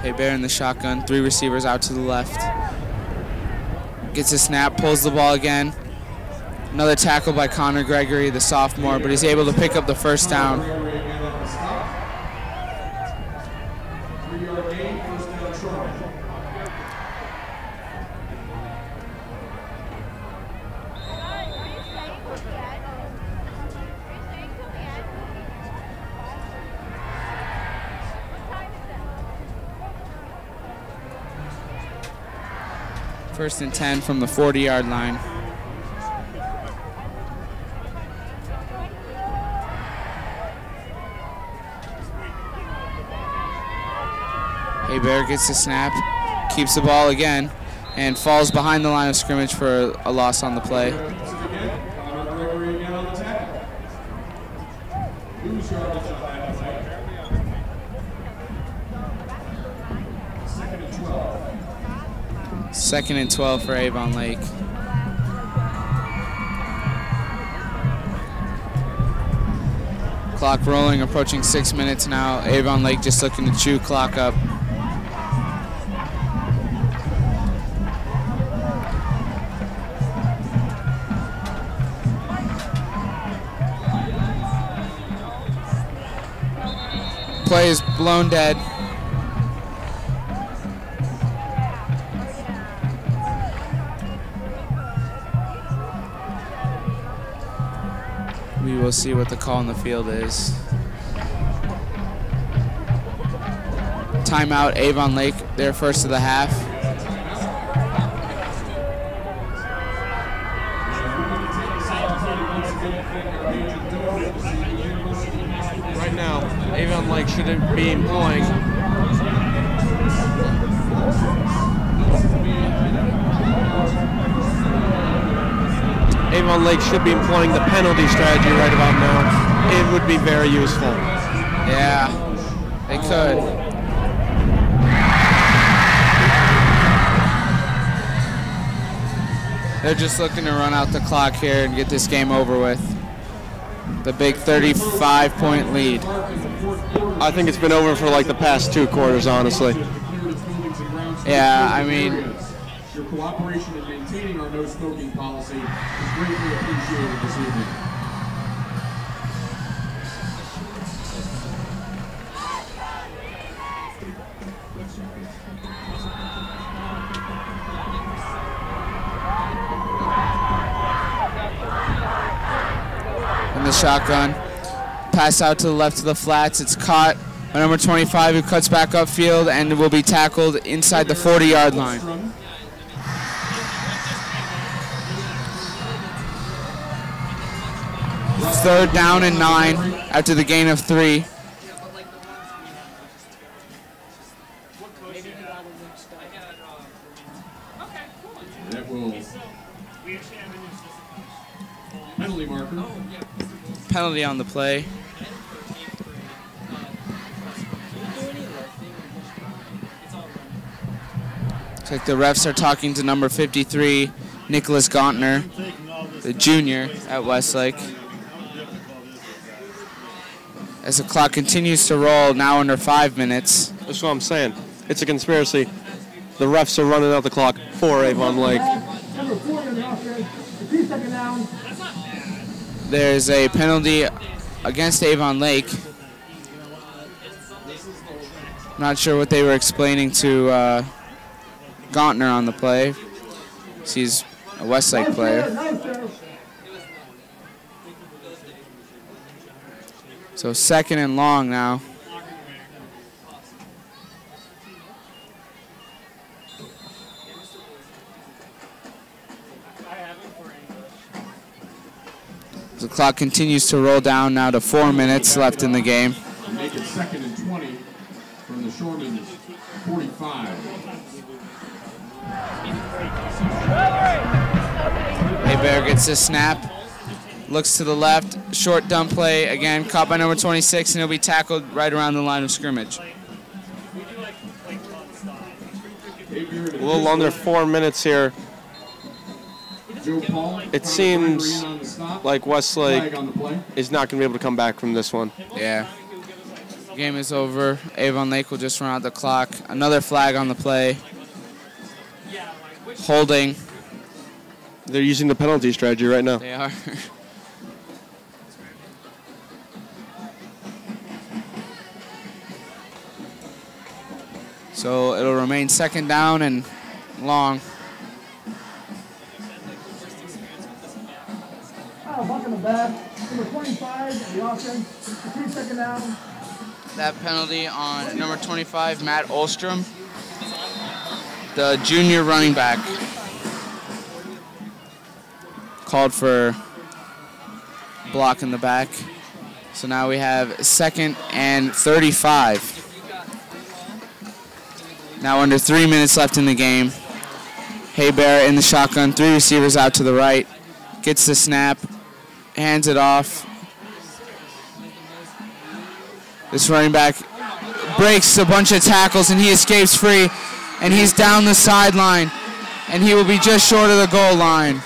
Hebert in the shotgun, three receivers out to the left. Gets a snap, pulls the ball again. Another tackle by Connor Gregory, the sophomore, but he's able to pick up the first down. First and 10 from the 40 yard line. Hebert gets the snap, keeps the ball again, and falls behind the line of scrimmage for a loss on the play. Second and 12 for Avon Lake. Clock rolling, approaching six minutes now. Avon Lake just looking to chew clock up. Play is blown dead. We will see what the call in the field is. Timeout, Avon Lake, their first of the half. Should be employing the penalty strategy right about now. It would be very useful. Yeah, they could. They're just looking to run out the clock here and get this game over with. The big 35 point lead. I think it's been over for like the past two quarters, honestly. Yeah, I mean, no smoking policy is greatly appreciated this evening. in the shotgun. Pass out to the left of the flats. It's caught by number 25 who cuts back upfield and will be tackled inside the 40 yard line. Third down and nine after the gain of three. Penalty marker. Penalty on the play. Looks like the refs are talking to number 53, Nicholas Gauntner, the junior at Westlake. As the clock continues to roll, now under five minutes. That's what I'm saying. It's a conspiracy. The refs are running out the clock for Avon Lake. Number four in the offense, three second down. There's a penalty against Avon Lake. Not sure what they were explaining to uh, Gauntner on the play. He's a Westlake player. So second and long now. The clock continues to roll down now to four minutes left in the game. Make it second and 20 from the Shoreman 45. Hebert gets a snap, looks to the left, short dump play again, caught by number 26, and he'll be tackled right around the line of scrimmage. A little under four minutes here. It seems like Westlake is not going to be able to come back from this one. Yeah. Game is over. Avon Lake will just run out the clock. Another flag on the play. Holding. They're using the penalty strategy right now. They are. so it'll remain second down and long. Oh, in the back. Number 25 the offense. Three second down. That penalty on number 25, Matt Olstrom, the junior running back. Called for block in the back. So now we have second and 35. Now under three minutes left in the game. Hebert in the shotgun, three receivers out to the right. Gets the snap, hands it off. This running back breaks a bunch of tackles and he escapes free and he's down the sideline and he will be just short of the goal line.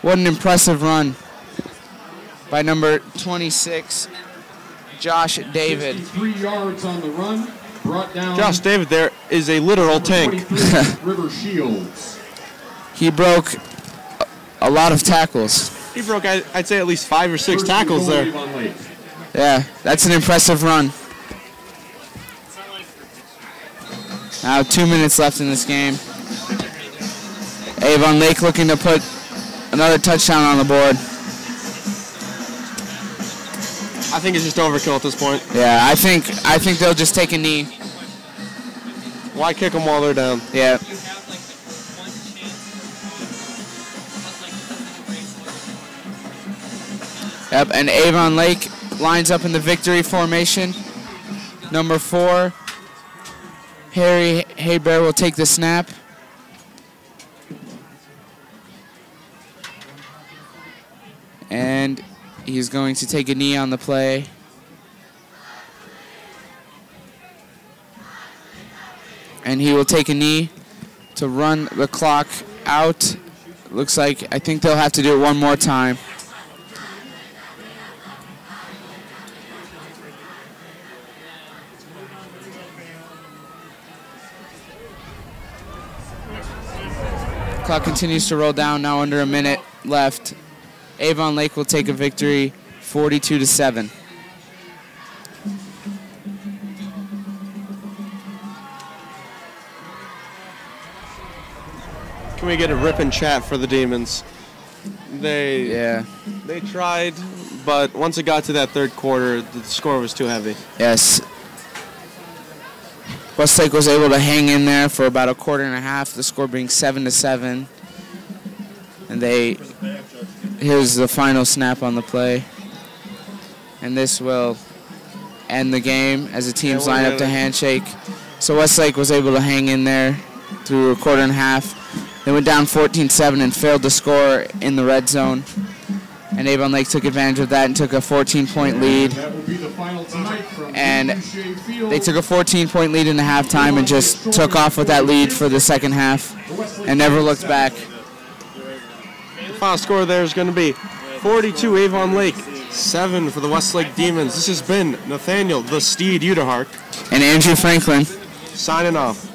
What an impressive run by number 26, Josh David. Three yards on the run. Josh David there is a literal tank. River Shields. He broke a- a lot of tackles. He broke, I- I'd say, at least five or six tackles there. Yeah, that's an impressive run. Now two minutes left in this game. Avon Lake looking to put another touchdown on the board. I think it's just overkill at this point. Yeah, I think I think they'll just take a knee. Why kick them while they're down? Yeah. Yep, and Avon Lake lines up in the victory formation. Number four, Harry Hebert will take the snap. And he's going to take a knee on the play. And he will take a knee to run the clock out. Looks like I think they'll have to do it one more time. Clock continues to roll down now under a minute left. Avon Lake will take a victory 42 to 7. Can we get a rip and chat for the Demons? They yeah. They tried, but once it got to that third quarter, the score was too heavy. Yes. Westlake was able to hang in there for about a quarter and a half, the score being 7 to 7. And they here's the final snap on the play. And this will end the game as the teams line up to handshake. So Westlake was able to hang in there through a quarter and a half. They went down 14-7 and failed to score in the red zone. And Avon Lake took advantage of that and took a 14-point lead. That will be the final tonight from And they took a 14-point lead in the halftime and just took off with that lead for the second half and never looked back. Final score there is going to be 42 Avon Lake, 7 for the Westlake Demons. This has been Nathaniel the Steed Uterhark. And Andrew Franklin. Signing off.